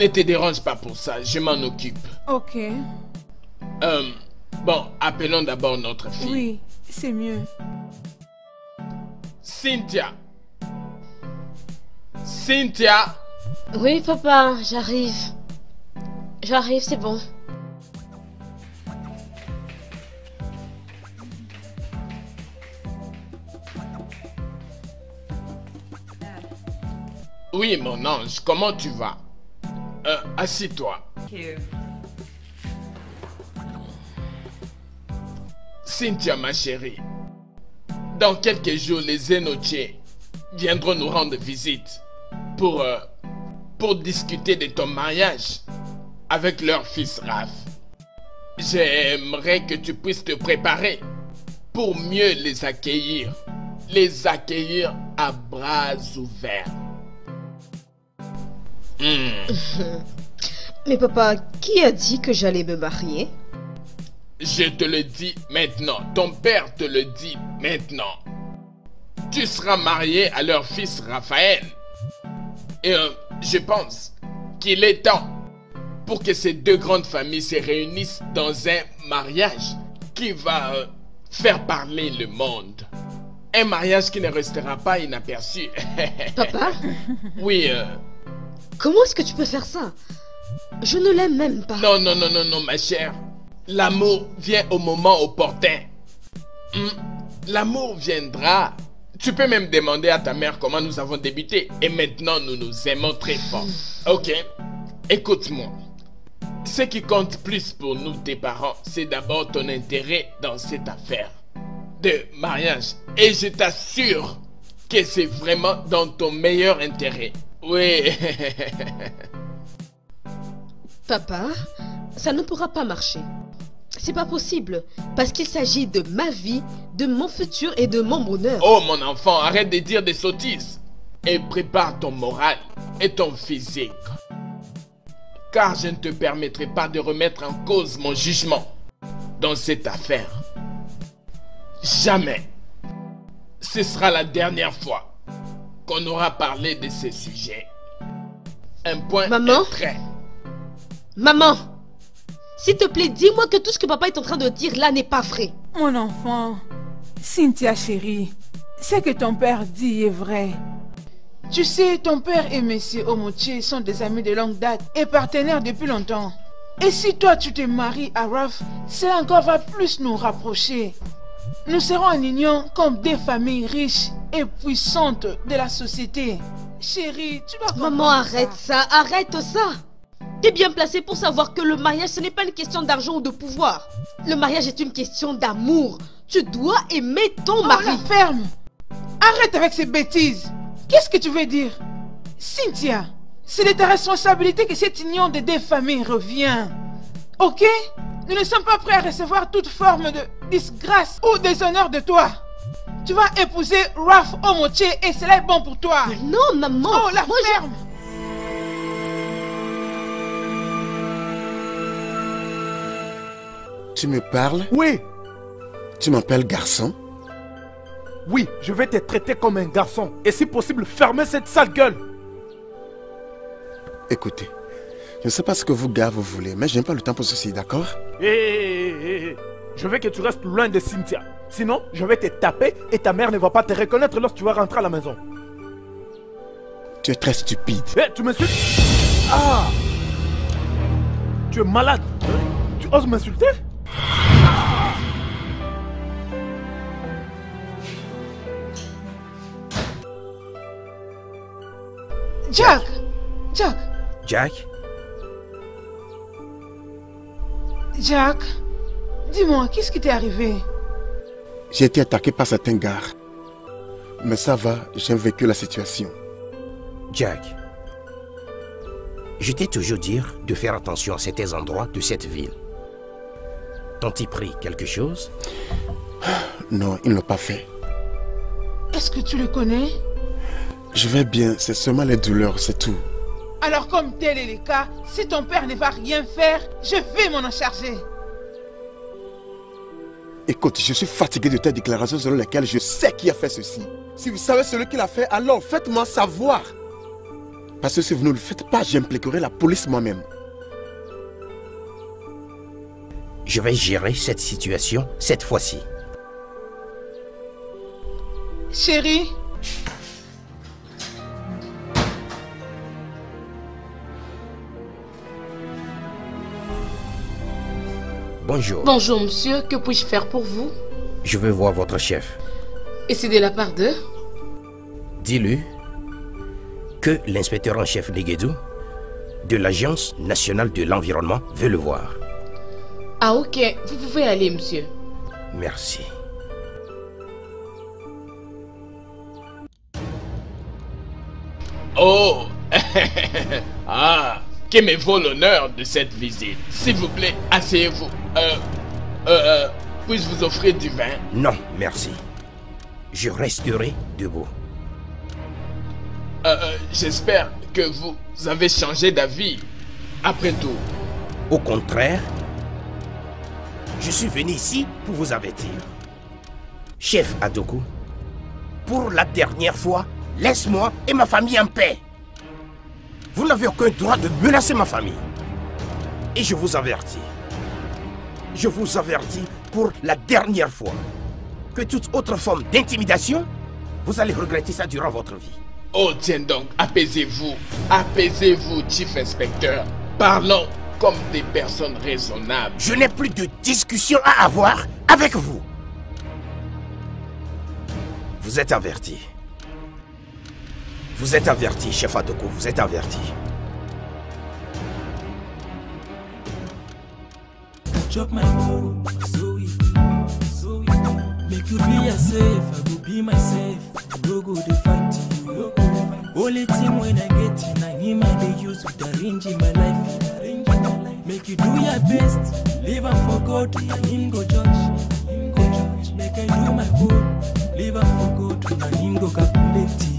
Ne te dérange pas pour ça, je m'en occupe. Ok. Euh, bon, appelons d'abord notre fille. Oui, c'est mieux. Cynthia. Cynthia. Oui, papa, j'arrive. J'arrive, c'est bon. Oui, mon ange, comment tu vas? Euh, Assis-toi. Cynthia, ma chérie. Dans quelques jours, les Zénotiers viendront nous rendre visite pour, euh, pour discuter de ton mariage avec leur fils Raph. J'aimerais que tu puisses te préparer pour mieux les accueillir. Les accueillir à bras ouverts. Hmm. Mais papa, qui a dit que j'allais me marier? Je te le dis maintenant. Ton père te le dit maintenant. Tu seras marié à leur fils Raphaël. Et euh, je pense qu'il est temps pour que ces deux grandes familles se réunissent dans un mariage qui va euh, faire parler le monde. Un mariage qui ne restera pas inaperçu. Papa? Oui, euh, Comment est-ce que tu peux faire ça? Je ne l'aime même pas. Non, non, non, non, non, ma chère. L'amour vient au moment opportun. Hmm, L'amour viendra. Tu peux même demander à ta mère comment nous avons débuté. Et maintenant, nous nous aimons très fort. Ok? Écoute-moi. Ce qui compte plus pour nous, tes parents, c'est d'abord ton intérêt dans cette affaire de mariage. Et je t'assure que c'est vraiment dans ton meilleur intérêt. Oui. Papa, ça ne pourra pas marcher. C'est pas possible, parce qu'il s'agit de ma vie, de mon futur et de mon bonheur. Oh mon enfant, arrête de dire des sottises. Et prépare ton moral et ton physique. Car je ne te permettrai pas de remettre en cause mon jugement dans cette affaire. Jamais. Ce sera la dernière fois qu'on aura parlé de ce sujet. Un point Maman? Maman, s'il te plaît, dis-moi que tout ce que papa est en train de dire là n'est pas vrai. Mon enfant, Cynthia chérie, ce que ton père dit est vrai. Tu sais, ton père et Monsieur Omoche sont des amis de longue date et partenaires depuis longtemps. Et si toi tu te maries à Raph, cela encore va plus nous rapprocher. Nous serons en union comme des familles riches et puissantes de la société. Chérie, tu vas Maman, arrête ça, arrête ça. T'es bien placé pour savoir que le mariage, ce n'est pas une question d'argent ou de pouvoir. Le mariage est une question d'amour. Tu dois aimer ton Oh, mari. la ferme Arrête avec ces bêtises Qu'est-ce que tu veux dire? Cynthia, c'est de ta responsabilité que cette union des deux familles revient. Ok? Nous ne sommes pas prêts à recevoir toute forme de disgrâce ou déshonneur de toi. Tu vas épouser Raph Omoche et cela est bon pour toi. Non, maman. Oh, la Moi, ferme Tu me parles? Oui, Tu m'appelles garçon? Oui, je vais te traiter comme un garçon. Et si possible, fermer cette sale gueule. Écoutez, je ne sais pas ce que vous gars vous voulez, mais je n'ai pas le temps pour ceci, d'accord? Hé, hé, hé, hé. Je veux que tu restes loin de Cynthia. Sinon, je vais te taper et ta mère ne va pas te reconnaître lorsque tu vas rentrer à la maison. Tu es très stupide. Hé, tu m'insultes Ah Tu es malade hein? Tu oses m'insulter? Jack Jack Jack? Jack Dis-moi, qu'est-ce qui t'est arrivé? J'ai été attaqué par certains gars. Mais ça va, j'ai vécu la situation. Jack, je t'ai toujours dit de faire attention à certains endroits de cette ville. T'ont-ils pris quelque chose? Non, ils ne l'ont pas fait. Est-ce que tu le connais? Je vais bien, c'est seulement les douleurs, c'est tout. Alors comme tel est le cas, si ton père ne va rien faire, je vais m'en en charger. Écoute, je suis fatigué de tes déclarations selon lesquelles je sais qui a fait ceci. Si vous savez celui qui l'a fait, alors faites-moi savoir. Parce que si vous ne le faites pas, j'impliquerai la police moi-même. Je vais gérer cette situation cette fois-ci. Chérie, Bonjour. Bonjour monsieur, que puis-je faire pour vous? Je veux voir votre chef. Et c'est de la part de? Dis-lui que l'inspecteur en chef Neguedou de l'Agence nationale de l'environnement veut le voir. Ah ok, vous pouvez aller monsieur. Merci. Oh Ah Qui me vaut l'honneur de cette visite S'il vous plaît, asseyez-vous. Euh, euh, euh, puis-je vous offrir du vin? Non, merci. Je resterai debout. Euh, J'espère que vous avez changé d'avis. Après tout, Au contraire, je suis venu ici pour vous avertir. Chef Adoku, pour la dernière fois, laisse-moi et ma famille en paix. Vous n'avez aucun droit de menacer ma famille. Et je vous avertis. Je vous avertis pour la dernière fois que toute autre forme d'intimidation, vous allez regretter ça durant votre vie. oh tiens donc, apaisez-vous. Apaisez-vous, Chief Inspecteur. Parlons comme des personnes raisonnables. Je n'ai plus de discussion à avoir avec vous. Vous êtes averti. Vous êtes averti, chef Adoko, vous êtes averti. chop my bone. So easy, so easy. Make you be yourself, I go be myself. No go dey fight you. Only thing when I get it, na him I dey use to arrange in my life. In. Make you do your best, leave am for God, na him go judge. Him go judge. Make I do my own, leave am for God, na him go calculate.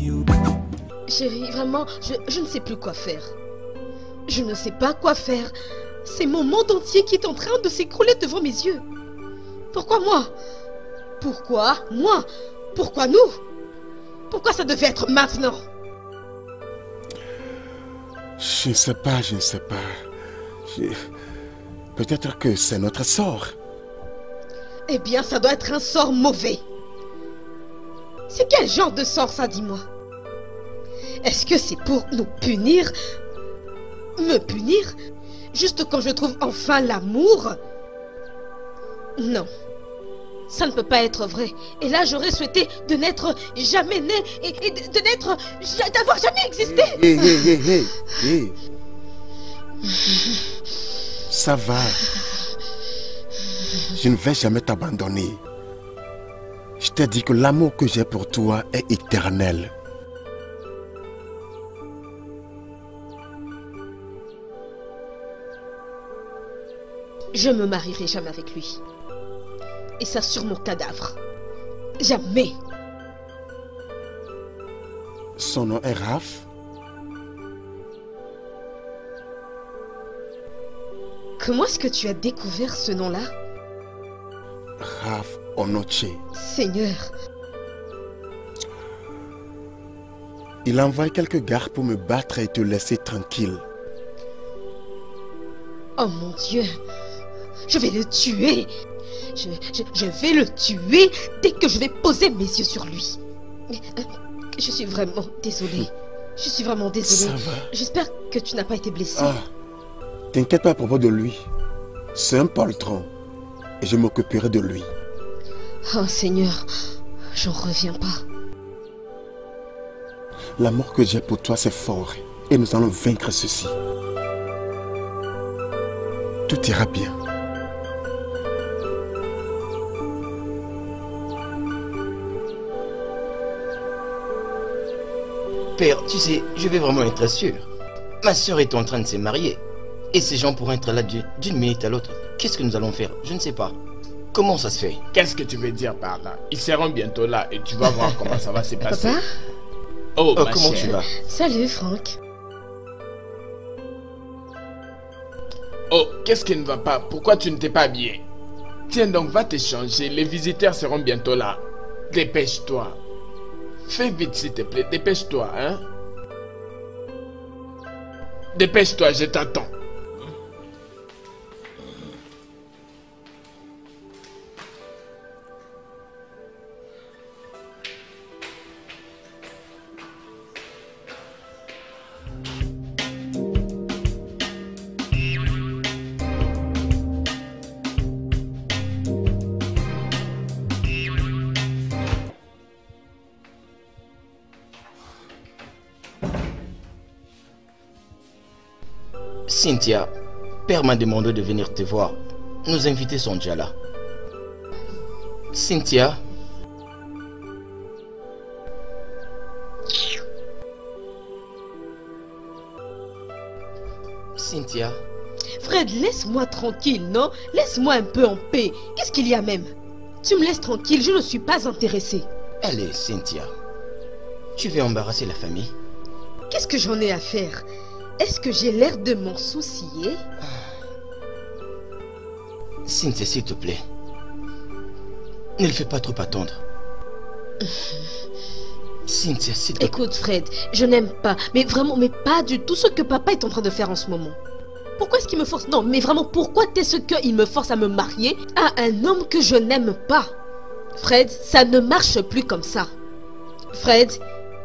Chérie, vraiment, je, je ne sais plus quoi faire. Je ne sais pas quoi faire. C'est mon monde entier qui est en train de s'écrouler devant mes yeux. Pourquoi moi? Pourquoi moi? Pourquoi nous? Pourquoi ça devait être maintenant? Je ne sais pas, je ne sais pas. Je- Peut-être que c'est notre sort. Eh bien, ça doit être un sort mauvais. C'est quel genre de sort ça, dis-moi? Est-ce que c'est pour nous punir? Me punir? Juste quand je trouve enfin l'amour? Non. Ça ne peut pas être vrai. Et là, j'aurais souhaité de n'être jamais né et, de, n'être. d'avoir jamais existé. Hé, hé, hé. Ça va. Je ne vais jamais t'abandonner. Je t'ai dit que l'amour que j'ai pour toi est éternel. Je me marierai jamais avec lui. Et ça sur mon cadavre. Jamais. Son nom est Raph. Comment est-ce que tu as découvert ce nom-là? Raph Onoche. Seigneur, Il envoie quelques gardes pour me battre et te laisser tranquille. oh mon Dieu, je vais le tuer. Je, je- je vais le tuer dès que je vais poser mes yeux sur lui. Je suis vraiment désolée. Je suis vraiment désolée. Ça va. J'espère que tu n'as pas été blessé. Ah, t'inquiète pas à propos de lui. C'est un poltron. Et je m'occuperai de lui. Oh Seigneur, j'en reviens pas. L'amour que j'ai pour toi, c'est fort. Et nous allons vaincre ceci. Tout ira bien. Père, tu sais, je vais vraiment être sûr. Ma soeur est en train de se marier. Et ces gens pourront être là d'une minute à l'autre. Qu'est-ce que nous allons faire? Je ne sais pas. Comment ça se fait? Qu'est-ce que tu veux dire par là? Ils seront bientôt là et tu vas voir comment ça va se passer. Papa Oh, Oh, ma comment chère. tu vas? Salut Franck. Oh, qu'est-ce qui ne va pas? Pourquoi tu ne t'es pas habillé? Tiens donc, va te changer. Les visiteurs seront bientôt là. Dépêche-toi. Fais vite, s'il te plaît. Dépêche-toi, hein Dépêche-toi, je t'attends. Cynthia, Père m'a demandé de venir te voir. Nos invités sont déjà là. Cynthia, Cynthia, Fred, laisse-moi tranquille, non? Laisse-moi un peu en paix. Qu'est-ce qu'il y a même? Tu me laisses tranquille, je ne suis pas intéressée. allez Cynthia. Tu veux embarrasser la famille? Qu'est-ce que j'en ai à faire? Est-ce que j'ai l'air de m'en soucier? Cynthia, s'il te plaît. Ne le fais pas trop attendre. Cynthia, s'il te plaît. Écoute Fred, je n'aime pas, mais vraiment, mais pas du tout ce que papa est en train de faire en ce moment. Pourquoi est-ce qu'il me force? Non, mais vraiment, pourquoi est-ce qu'il me force à me marier à un homme que je n'aime pas? Fred, ça ne marche plus comme ça. Fred,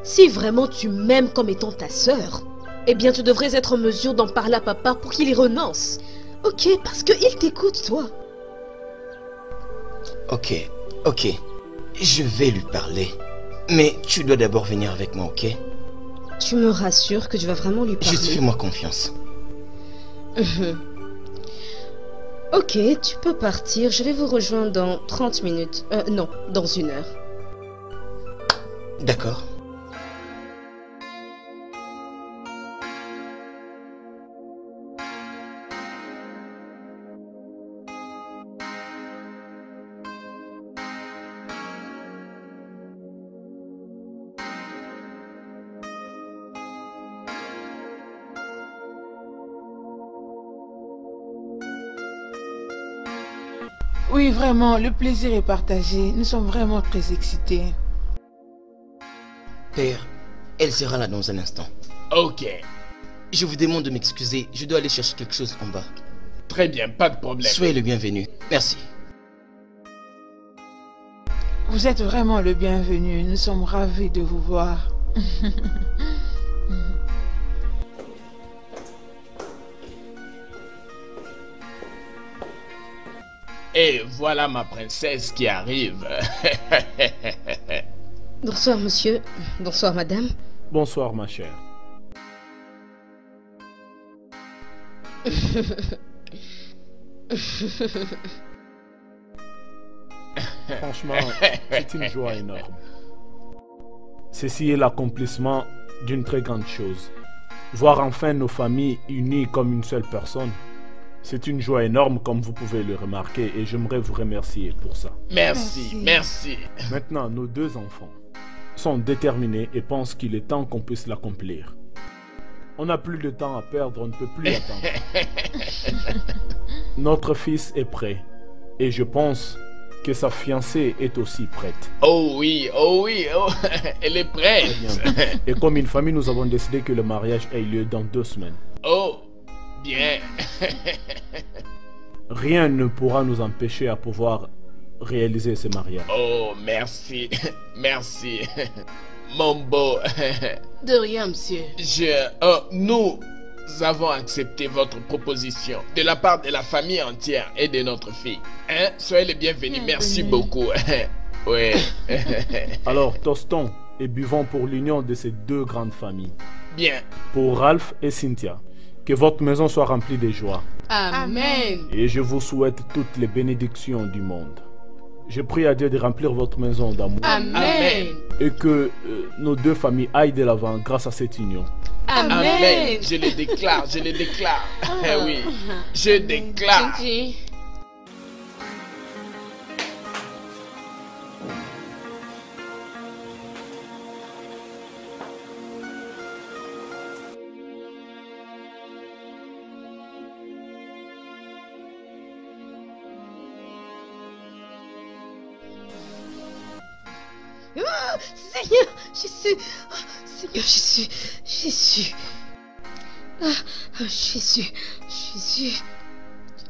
si vraiment tu m'aimes comme étant ta sœur, eh bien tu devrais être en mesure d'en parler à papa pour qu'il y renonce. Ok, parce qu'il t'écoute, toi. Ok, ok. Je vais lui parler. Mais tu dois d'abord venir avec moi, ok? Tu me rassures que tu vas vraiment lui parler. Juste fais-moi confiance. Mhm. Ok, tu peux partir. Je vais vous rejoindre dans 30 minutes. Euh, non, dans une heure. D'accord. Vraiment, le plaisir est partagé. Nous sommes vraiment très excités. Père, elle sera là dans un instant. Ok, Je vous demande de m'excuser. Je dois aller chercher quelque chose en bas. très bien, pas de problème. Soyez le bienvenu. Merci. Vous êtes vraiment le bienvenu. Nous sommes ravis de vous voir. Et voilà ma princesse qui arrive. Bonsoir, monsieur. Bonsoir, madame. Bonsoir, ma chère. Franchement, c'est une joie énorme. Ceci est l'accomplissement d'une très grande chose. Voir enfin nos familles unies comme une seule personne. C'est une joie énorme comme vous pouvez le remarquer et j'aimerais vous remercier pour ça. Merci, merci. Maintenant, nos deux enfants sont déterminés et pensent qu'il est temps qu'on puisse l'accomplir. On n'a plus de temps à perdre, on ne peut plus attendre. Notre fils est prêt et je pense que sa fiancée est aussi prête. Oh oui, oh oui, oh, elle est prête. Et comme une famille, nous avons décidé que le mariage ait lieu dans deux semaines. Oh, bien. Rien ne pourra nous empêcher à pouvoir réaliser ce mariage. Oh, merci, merci. Mon beau. De rien, monsieur. Je, oh, nous avons accepté votre proposition de la part de la famille entière et de notre fille. Hein? Soyez les bienvenus. Merci beaucoup. ouais. Alors, tostons et buvons pour l'union de ces deux grandes familles. Bien. Pour Ralph et Cynthia. Que votre maison soit remplie de joie. Amen. Et je vous souhaite toutes les bénédictions du monde. Je prie à Dieu de remplir votre maison d'amour. Amen. Et que euh, nos deux familles aillent de l'avant grâce à cette union. Amen. Amen. Je le déclare, je le déclare. Eh oui, je déclare. Seigneur Jésus. Seigneur Jésus. Jésus. Ah, ah, Jésus. Jésus.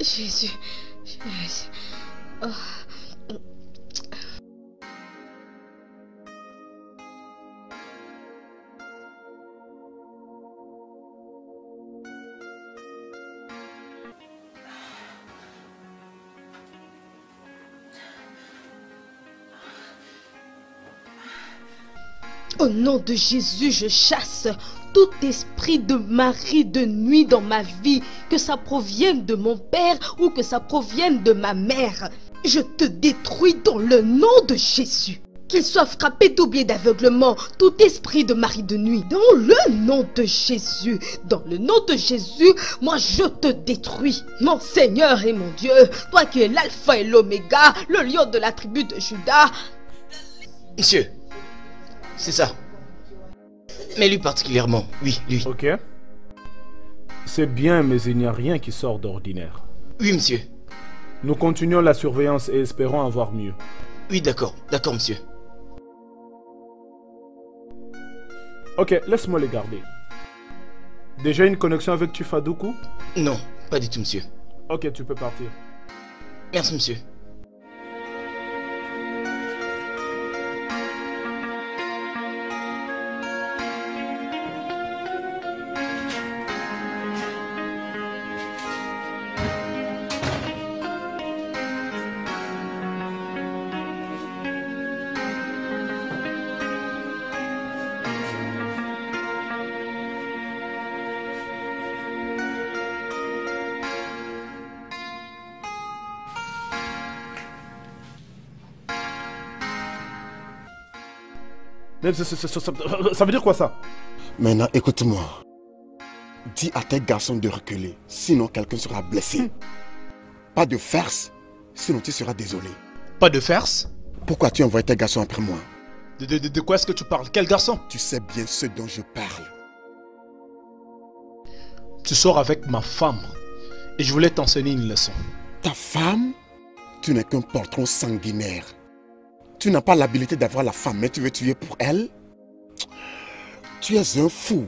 Jésus. Jésus. Ah. Au nom de Jésus, je chasse tout esprit de mari de nuit dans ma vie, que ça provienne de mon père ou que ça provienne de ma mère. Je te détruis dans le nom de Jésus. Qu'il soit frappé d'oublier d'aveuglement, tout esprit de mari de nuit. Dans le nom de Jésus, dans le nom de Jésus, moi je te détruis. Mon Seigneur et mon Dieu, toi qui es l'alpha et l'oméga, le lion de la tribu de Judas, Monsieur, c'est ça. Mais lui particulièrement, oui, lui. Ok C'est bien, mais il n'y a rien qui sort d'ordinaire. Oui, monsieur. Nous continuons la surveillance et espérons avoir mieux. Oui, d'accord, d'accord, monsieur. Ok, laisse-moi les garder. Déjà une connexion avec Tufaduku Non, pas du tout, monsieur. Ok, tu peux partir. Merci, monsieur. Ça, ça- ça- ça- ça veut dire quoi ça? Maintenant, écoute-moi. Dis à tes garçons de reculer, sinon quelqu'un sera blessé. Pas de farce, sinon tu seras désolé. Pas de farce? Pourquoi tu envoies tes garçons après moi? De, de- de- de quoi est-ce que tu parles? Quel garçon? Tu sais bien ce dont je parle. Tu sors avec ma femme. Et je voulais t'enseigner une leçon. Ta femme? Tu n'es qu'un portron sanguinaire. Tu n'as pas l'habilité d'avoir la femme, mais tu veux tuer pour elle Tu es un fou.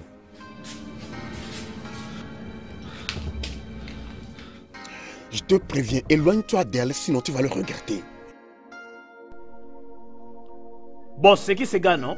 Je te préviens, éloigne-toi d'elle, sinon tu vas le regretter. Bon, c'est qui ces gars, non?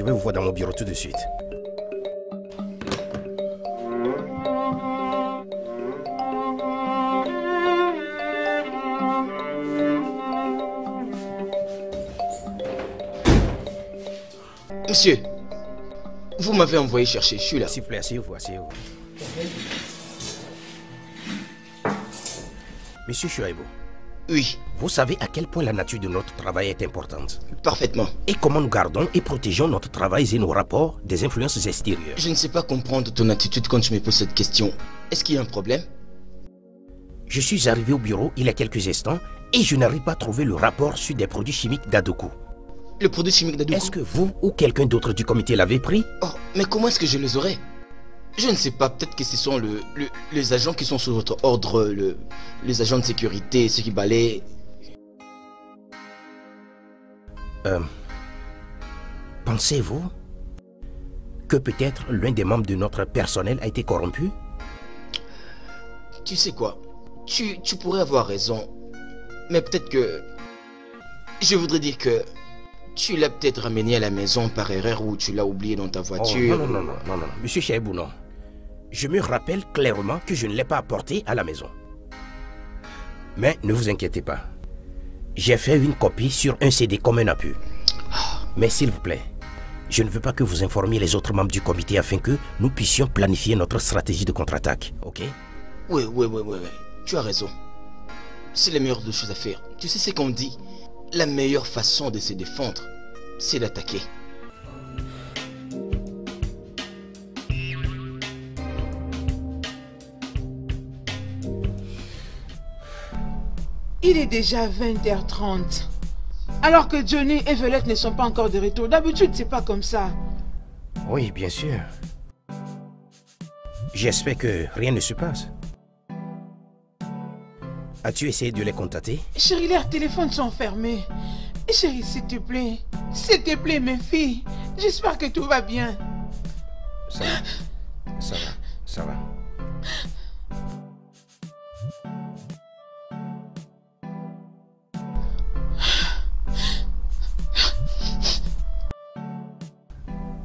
Je vais vous voir dans mon bureau tout de suite. Monsieur, vous m'avez envoyé chercher, je suis là. S'il vous plaît, asseyez-vous, asseyez-vous. Monsieur Chouaibou. Oui. Vous savez à quel point la nature de notre travail est importante. Parfaitement. Et comment nous gardons et protégeons notre travail et nos rapports des influences extérieures. Je ne sais pas comprendre ton attitude quand tu me poses cette question. Est-ce qu'il y a un problème? Je suis arrivé au bureau il y a quelques instants et je n'arrive pas à trouver le rapport sur des produits chimiques d'Adoku. Le produit chimique d'Adoku? Est-ce que vous ou quelqu'un d'autre du comité l'avait pris? Oh, mais comment est-ce que je les aurais? Je ne sais pas, peut-être que ce sont le, le- les agents qui sont sous votre ordre, le, les agents de sécurité, ceux qui balaient. Euh, Pensez-vous que peut-être l'un des membres de notre personnel a été corrompu? Tu sais quoi? Tu, tu pourrais avoir raison. Mais peut-être que... Je voudrais dire que... Tu l'as peut-être ramené à la maison par erreur ou tu l'as oublié dans ta Oh, voiture. non, non, non, non, non, non. Monsieur Chaibou, non. Je me rappelle clairement que je ne l'ai pas apporté à la maison. Mais ne vous inquiétez pas. J'ai fait une copie sur un CD comme un appui. Mais s'il vous plaît, je ne veux pas que vous informiez les autres membres du comité afin que nous puissions planifier notre stratégie de contre-attaque, ok? Oui, oui, oui, oui, oui. Tu as raison. C'est la meilleure des choses à faire. Tu sais ce qu'on dit? La meilleure façon de se défendre, c'est d'attaquer. Il est déjà 20h30. Alors que Johnny et Violette ne sont pas encore de retour. D'habitude, c'est pas comme ça. Oui, bien sûr. J'espère que rien ne se passe. As-tu essayé de les contacter? Chérie, leurs téléphones sont fermés. Chérie, s'il te plaît. S'il te plaît, mes filles. J'espère que tout va bien. Ça va. Ça va. Ça va.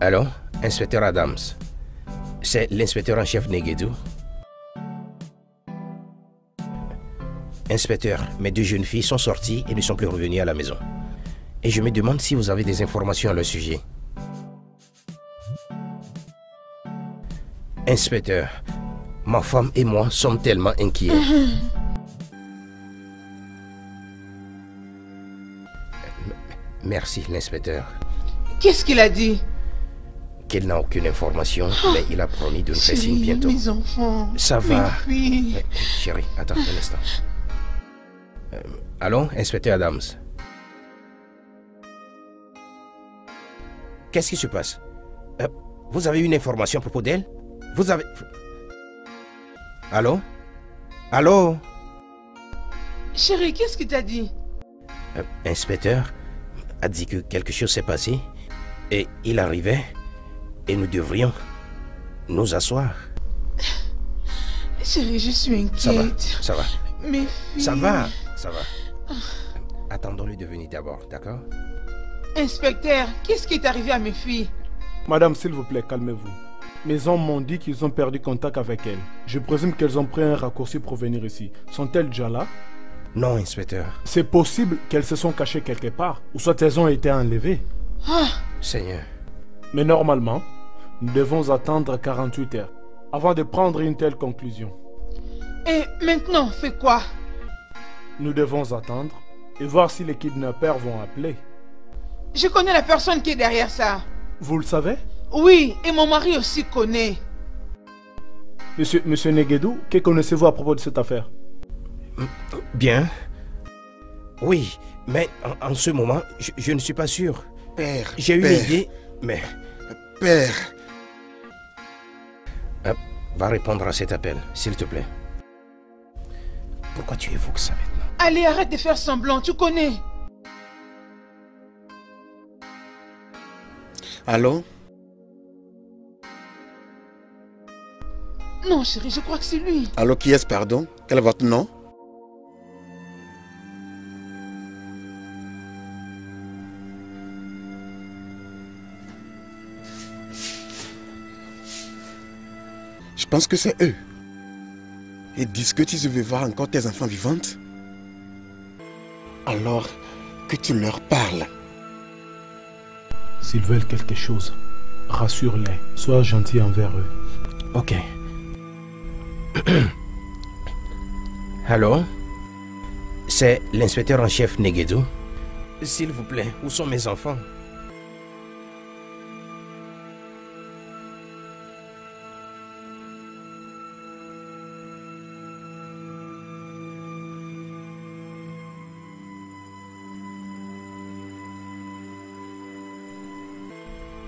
Allô, inspecteur Adams. C'est l'inspecteur en chef Negedou. Inspecteur, mes deux jeunes filles sont sorties et ne sont plus revenues à la maison. Et je me demande si vous avez des informations à leur sujet. Inspecteur, ma femme et moi sommes tellement inquiets. Merci, l'inspecteur. Qu'est-ce qu'il a dit? Qu'elle n'a aucune information, mais il a promis de nous faire signe bientôt. mes enfants. Ça va. Chérie, attends un instant. Euh, allô, inspecteur Adams. Qu'est-ce qui se passe? Euh, Vous avez une information à propos d'elle? Vous avez... Allô? Allô? Chérie, qu'est-ce qu'il t'a dit? Euh, Inspecteur a dit que quelque chose s'est passé et il arrivait et nous devrions nous asseoir. Chérie, je suis inquiète. Ça va, ça va. Mes filles. Ça va, ça va. Attendons-le de venir d'abord, d'accord? Inspecteur, qu'est-ce qui est arrivé à mes filles? Madame, s'il vous plaît, calmez-vous. Mes hommes m'ont dit qu'ils ont perdu contact avec elles. Je présume qu'elles ont pris un raccourci pour venir ici. Sont-elles déjà là? Non, inspecteur. C'est possible qu'elles se sont cachées quelque part, ou soit elles ont été enlevées. Ah, Seigneur. Mais normalement, nous devons attendre 48 heures avant de prendre une telle conclusion. et maintenant, fait quoi? Nous devons attendre et voir si les kidnappeurs vont appeler. Je connais la personne qui est derrière ça. Vous le savez? Oui, et mon mari aussi connaît. Monsieur, Monsieur Negedou, que connaissez-vous à propos de cette affaire? Bien. Oui, Mais en, en ce moment, je, je ne suis pas sûr. Père. J'ai une père, idée, mais... Père. Va répondre à cet appel, s'il te plaît. Pourquoi tu évoques ça maintenant? Allez, arrête de faire semblant, tu connais. Allô? Non, chérie, je crois que c'est lui. Allô, qui est-ce, pardon? Quel est votre nom? Je pense que c'est eux. Ils disent que tu veux voir encore tes enfants vivantes. Alors que tu leur parles. S'ils veulent quelque chose, rassure-les. Sois gentil envers eux. Ok. Allô? C'est l'inspecteur en chef Negedou S'il vous plaît, où sont mes enfants?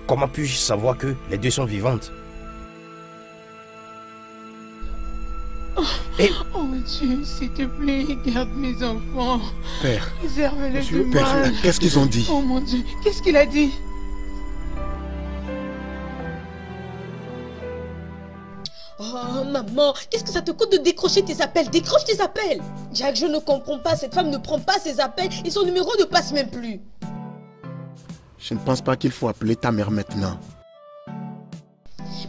Comment puis-je savoir que les deux sont vivantes? Et Oh Dieu, s'il te plaît, garde mes enfants. Père, Réserve-les Monsieur, du père, mal. qu'est-ce qu'ils ont dit? Oh mon Dieu, qu'est-ce qu'il a dit? Oh maman, qu'est-ce que ça te coûte de décrocher tes appels? Décroche tes appels. Jack, je ne comprends pas, cette femme ne prend pas ses appels. Et son numéro ne passe même plus. Je ne pense pas qu'il faut appeler ta mère maintenant.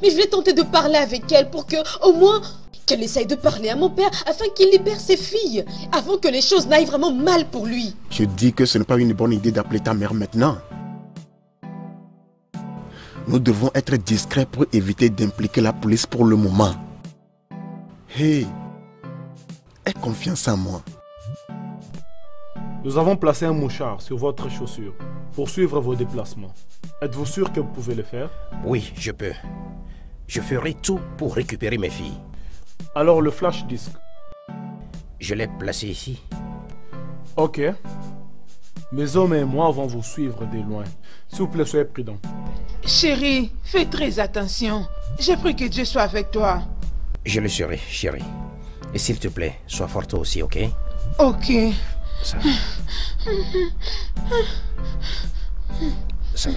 Mais je vais tenter de parler avec elle pour que, au moins, qu'elle essaye de parler à mon père afin qu'il libère ses filles, avant que les choses n'aillent vraiment mal pour lui. Je dis que ce n'est pas une bonne idée d'appeler ta mère maintenant. Nous devons être discrets pour éviter d'impliquer la police pour le moment. Hé, aie confiance en moi. Nous avons placé un mouchard sur votre chaussure pour suivre vos déplacements. Êtes-vous sûr que vous pouvez le faire? Oui, je peux. Je ferai tout pour récupérer mes filles. Alors le flash disque. Je l'ai placé ici. Ok. Mes hommes et moi vont vous suivre de loin. S'il vous plaît, soyez prudents. Chérie, fais très attention. J'ai pris que Dieu soit avec toi. Je le serai, chérie. Et s'il te plaît, sois forte aussi, ok? Ok. Ça, ça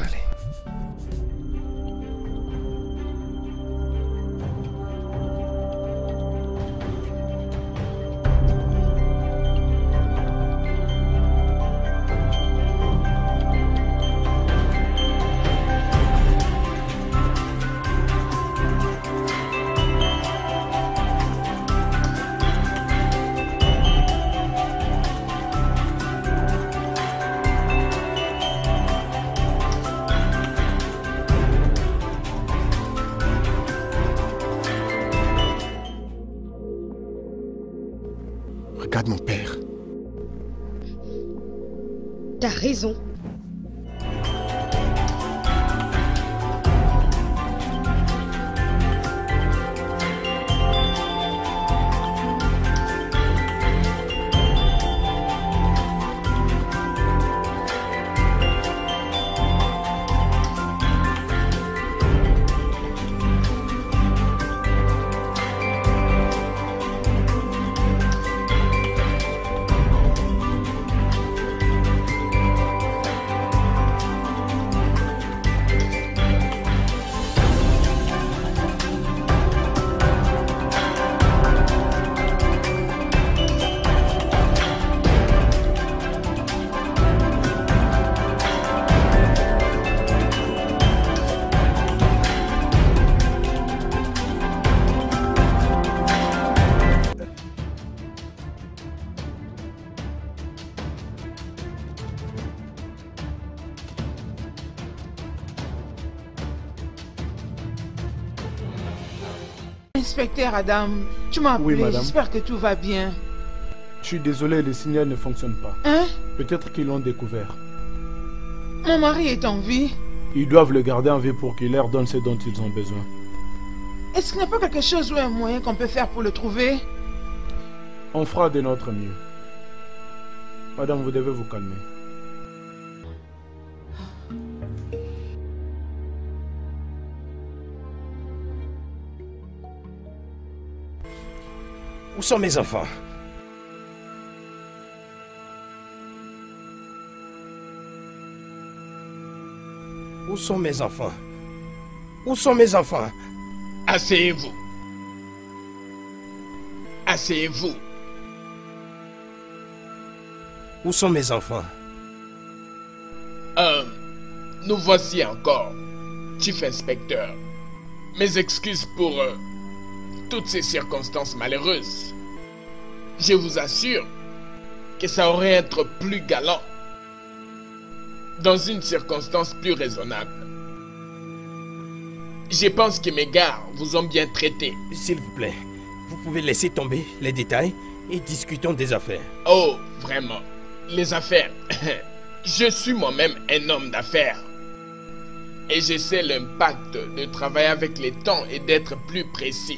Inspecteur Adam, tu m'as appelé. Oui. J'espère que tout va bien. Je suis désolé, le signal ne fonctionne pas. Hein? Peut-être qu'ils l'ont découvert. Mon mari est en vie. Ils doivent le garder en vie pour qu'il leur donne ce dont ils ont besoin. Est-ce qu'il n'y a pas quelque chose ou un moyen qu'on peut faire pour le trouver? On fera de notre mieux. Madame, vous devez vous calmer. Où sont mes enfants? Où sont mes enfants? Où sont mes enfants? Asseyez-vous. Asseyez-vous. Où sont mes enfants? Euh, nous voici encore, Chief Inspecteur. Mes excuses pour euh, toutes ces circonstances malheureuses. Je vous assure que ça aurait être plus galant dans une circonstance plus raisonnable. Je pense que mes gars vous ont bien traité. S'il vous plaît, vous pouvez laisser tomber les détails et discutons des affaires. Oh, vraiment. Les affaires. je suis moi-même un homme d'affaires. Et je sais l'impact de travailler avec les temps et d'être plus précis.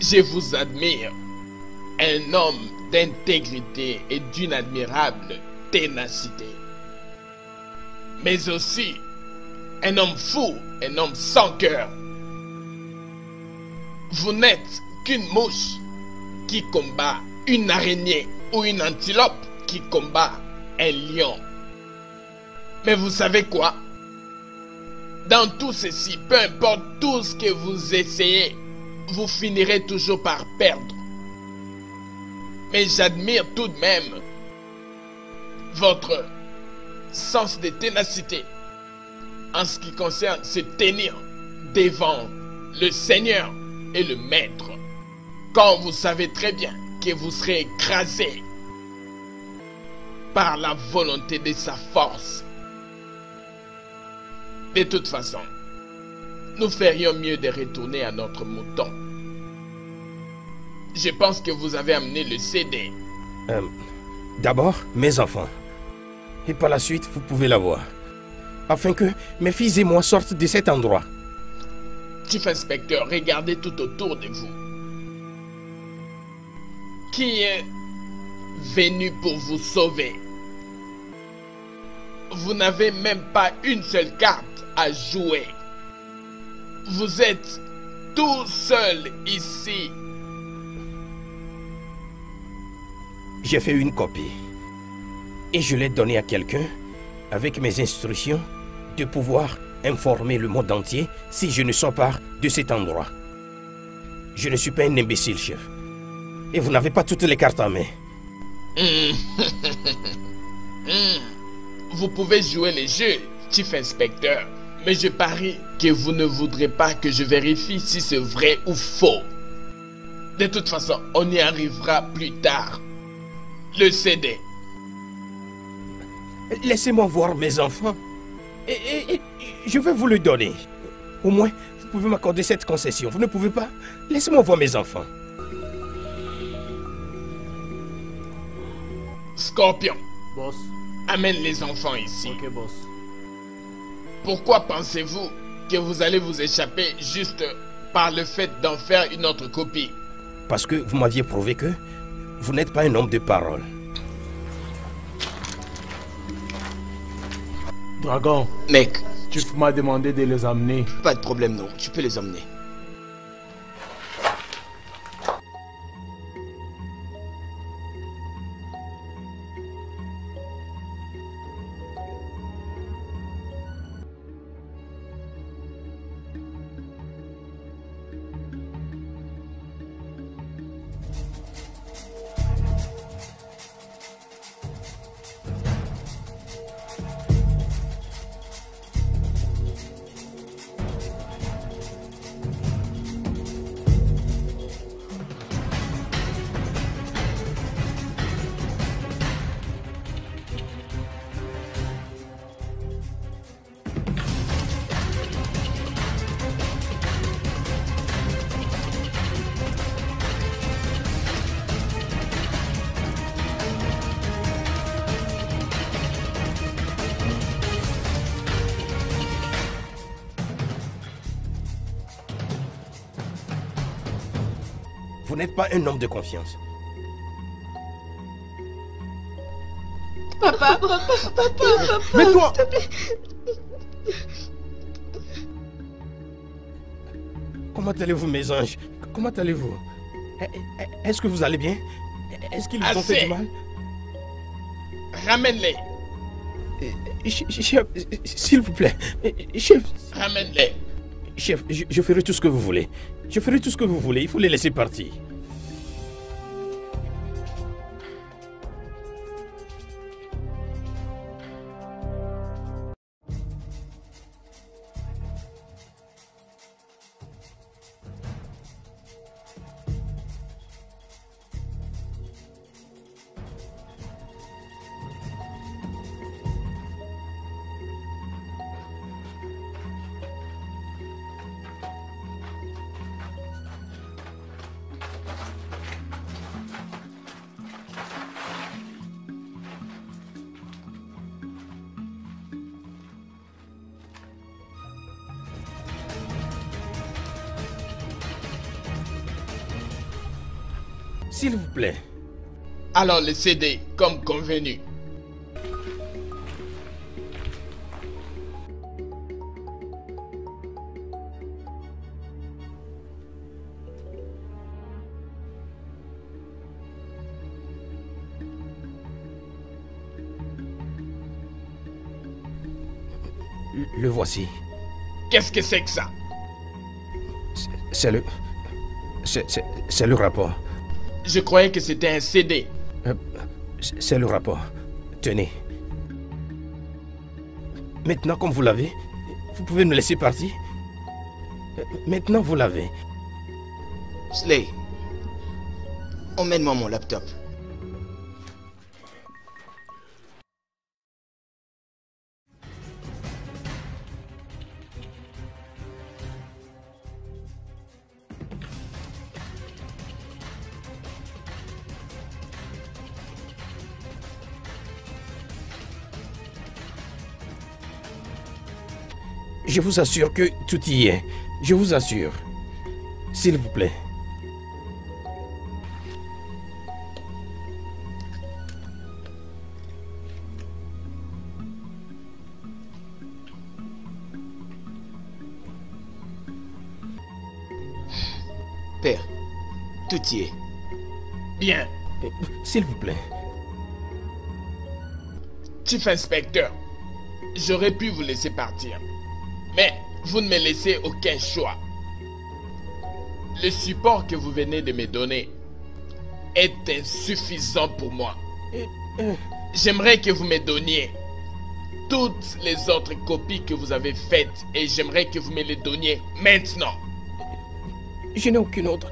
Je vous admire. Un homme d'intégrité et d'une admirable ténacité. Mais aussi un homme fou, un homme sans cœur. Vous n'êtes qu'une mouche qui combat une araignée ou une antilope qui combat un lion. Mais vous savez quoi? Dans tout ceci, peu importe tout ce que vous essayez, vous finirez toujours par perdre. Mais j'admire tout de même votre sens de ténacité en ce qui concerne se tenir devant le Seigneur et le Maître, quand vous savez très bien que vous serez écrasé par la volonté de sa force. De toute façon, nous ferions mieux de retourner à notre mouton. Je pense que vous avez amené le CD. Euh, D'abord, mes enfants. Et par la suite, vous pouvez l'avoir. Afin que mes fils et moi sortent de cet endroit. Chief Inspecteur, regardez tout autour de vous. Qui est venu pour vous sauver? Vous n'avez même pas une seule carte à jouer. Vous êtes tout seul ici. J'ai fait une copie. Et je l'ai donnée à quelqu'un avec mes instructions de pouvoir informer le monde entier si je ne sors pas de cet endroit. Je ne suis pas un imbécile, chef. Et vous n'avez pas toutes les cartes en main. Vous pouvez jouer les jeux, Chief Inspecteur, mais je parie que vous ne voudrez pas que je vérifie si c'est vrai ou faux. De toute façon, on y arrivera plus tard. Le CD. Laissez-moi voir mes enfants. Et, et- et je vais vous le donner. Au moins, vous pouvez m'accorder cette concession. Vous ne pouvez pas? Laissez-moi voir mes enfants. Scorpion, Boss. amène les enfants ici. Ok, boss. Pourquoi pensez-vous que vous allez vous échapper juste par le fait d'en faire une autre copie? Parce que vous m'aviez prouvé que vous n'êtes pas un homme de parole. Dragon, Mec, tu m'as demandé de les amener. pas de problème, non. Tu peux les emmener. Un homme de confiance. Papa, papa, papa, papa. Mais toi S'il te plaît. Comment allez-vous, mes anges? Comment allez-vous? Eh, eh, Est-ce que vous allez bien? Est-ce qu'ils vous ont fait du mal? Ramène-les. Ch- Chef, s'il vous plaît. Eh, Chef, Ramène-les. chef, je, je ferai tout ce que vous voulez. Je ferai tout ce que vous voulez. Il faut les laisser partir. S'il vous plaît. Alors le CD, comme convenu. Le- voici. Qu'est-ce que c'est que ça? C'est le. C'est le rapport. Je croyais que c'était un CD. Euh, c'est- le rapport. Tenez. Maintenant, comme vous l'avez, vous pouvez me laisser partir. Euh, Maintenant, vous l'avez. Slay, emmène-moi mon laptop. Je vous assure que tout y est. Je vous assure. S'il vous plaît. Père, tout y est. Bien. S'il vous plaît. Chief Inspecteur, j'aurais pu vous laisser partir. Ne me laissez aucun choix. Le support que vous venez de me donner est insuffisant pour moi. J'aimerais que vous me donniez toutes les autres copies que vous avez faites et j'aimerais que vous me les donniez maintenant. Je n'ai aucune autre.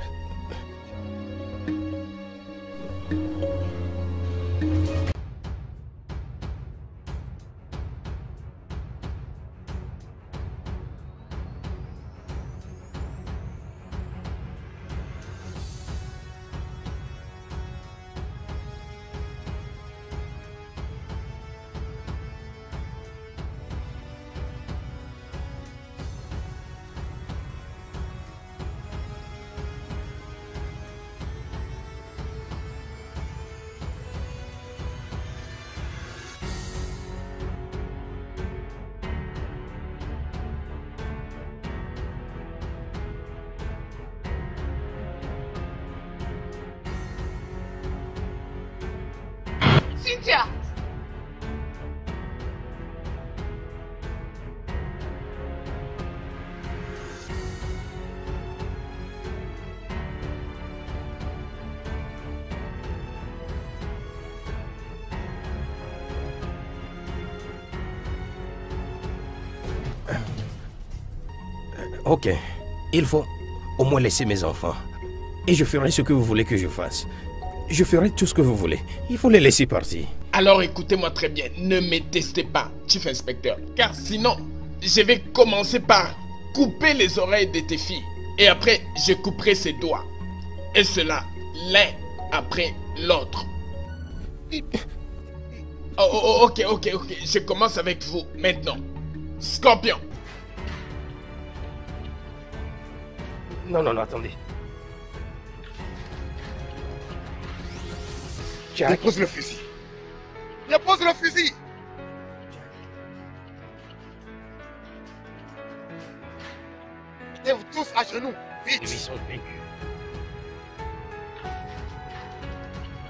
Ok. Il faut au moins laisser mes enfants. Et je ferai ce que vous voulez que je fasse. Je ferai tout ce que vous voulez. Il faut les laisser partir. Alors écoutez-moi très bien, ne me testez pas, Chief Inspecteur, car sinon, je vais commencer par couper les oreilles de tes filles. Et après, je couperai ses doigts. Et cela, l'un après l'autre. Oh, oh, oh, ok, ok, ok, je commence avec vous maintenant. Scorpion, Non, non, non, attendez. Jack, Dépose le fusil. Dépose le fusil. Mettez-vous tous à genoux. Vite. Ils sont vaincus.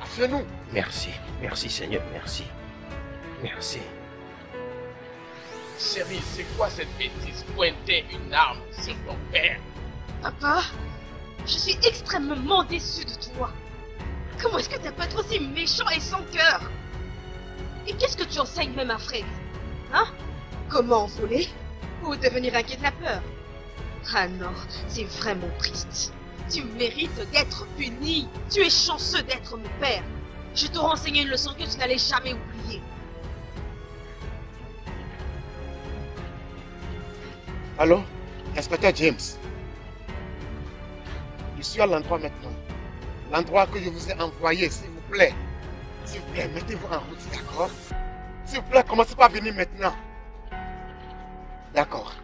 À genoux. Merci, merci Seigneur, merci. Merci. Chérie, c'est quoi cette bêtise? Pointer une arme sur ton père. Papa, je suis extrêmement déçue de toi. Comment est-ce que t'as pas être aussi méchant et sans cœur? Et qu'est-ce que tu enseignes même à Fred? Hein? Comment voler Ou devenir un kidnappeur? Ah non, c'est vraiment triste. Tu mérites d'être puni. Tu es chanceux d'être mon père. Je t'aurais enseigné une leçon que tu n'allais jamais oublier. Allô? Inspecteur James? Suis à l'endroit maintenant. L'endroit que je vous ai envoyé, s'il vous plaît. S'il vous plaît, mettez-vous en route, d'accord? S'il vous plaît, commencez pas à venir maintenant. D'accord.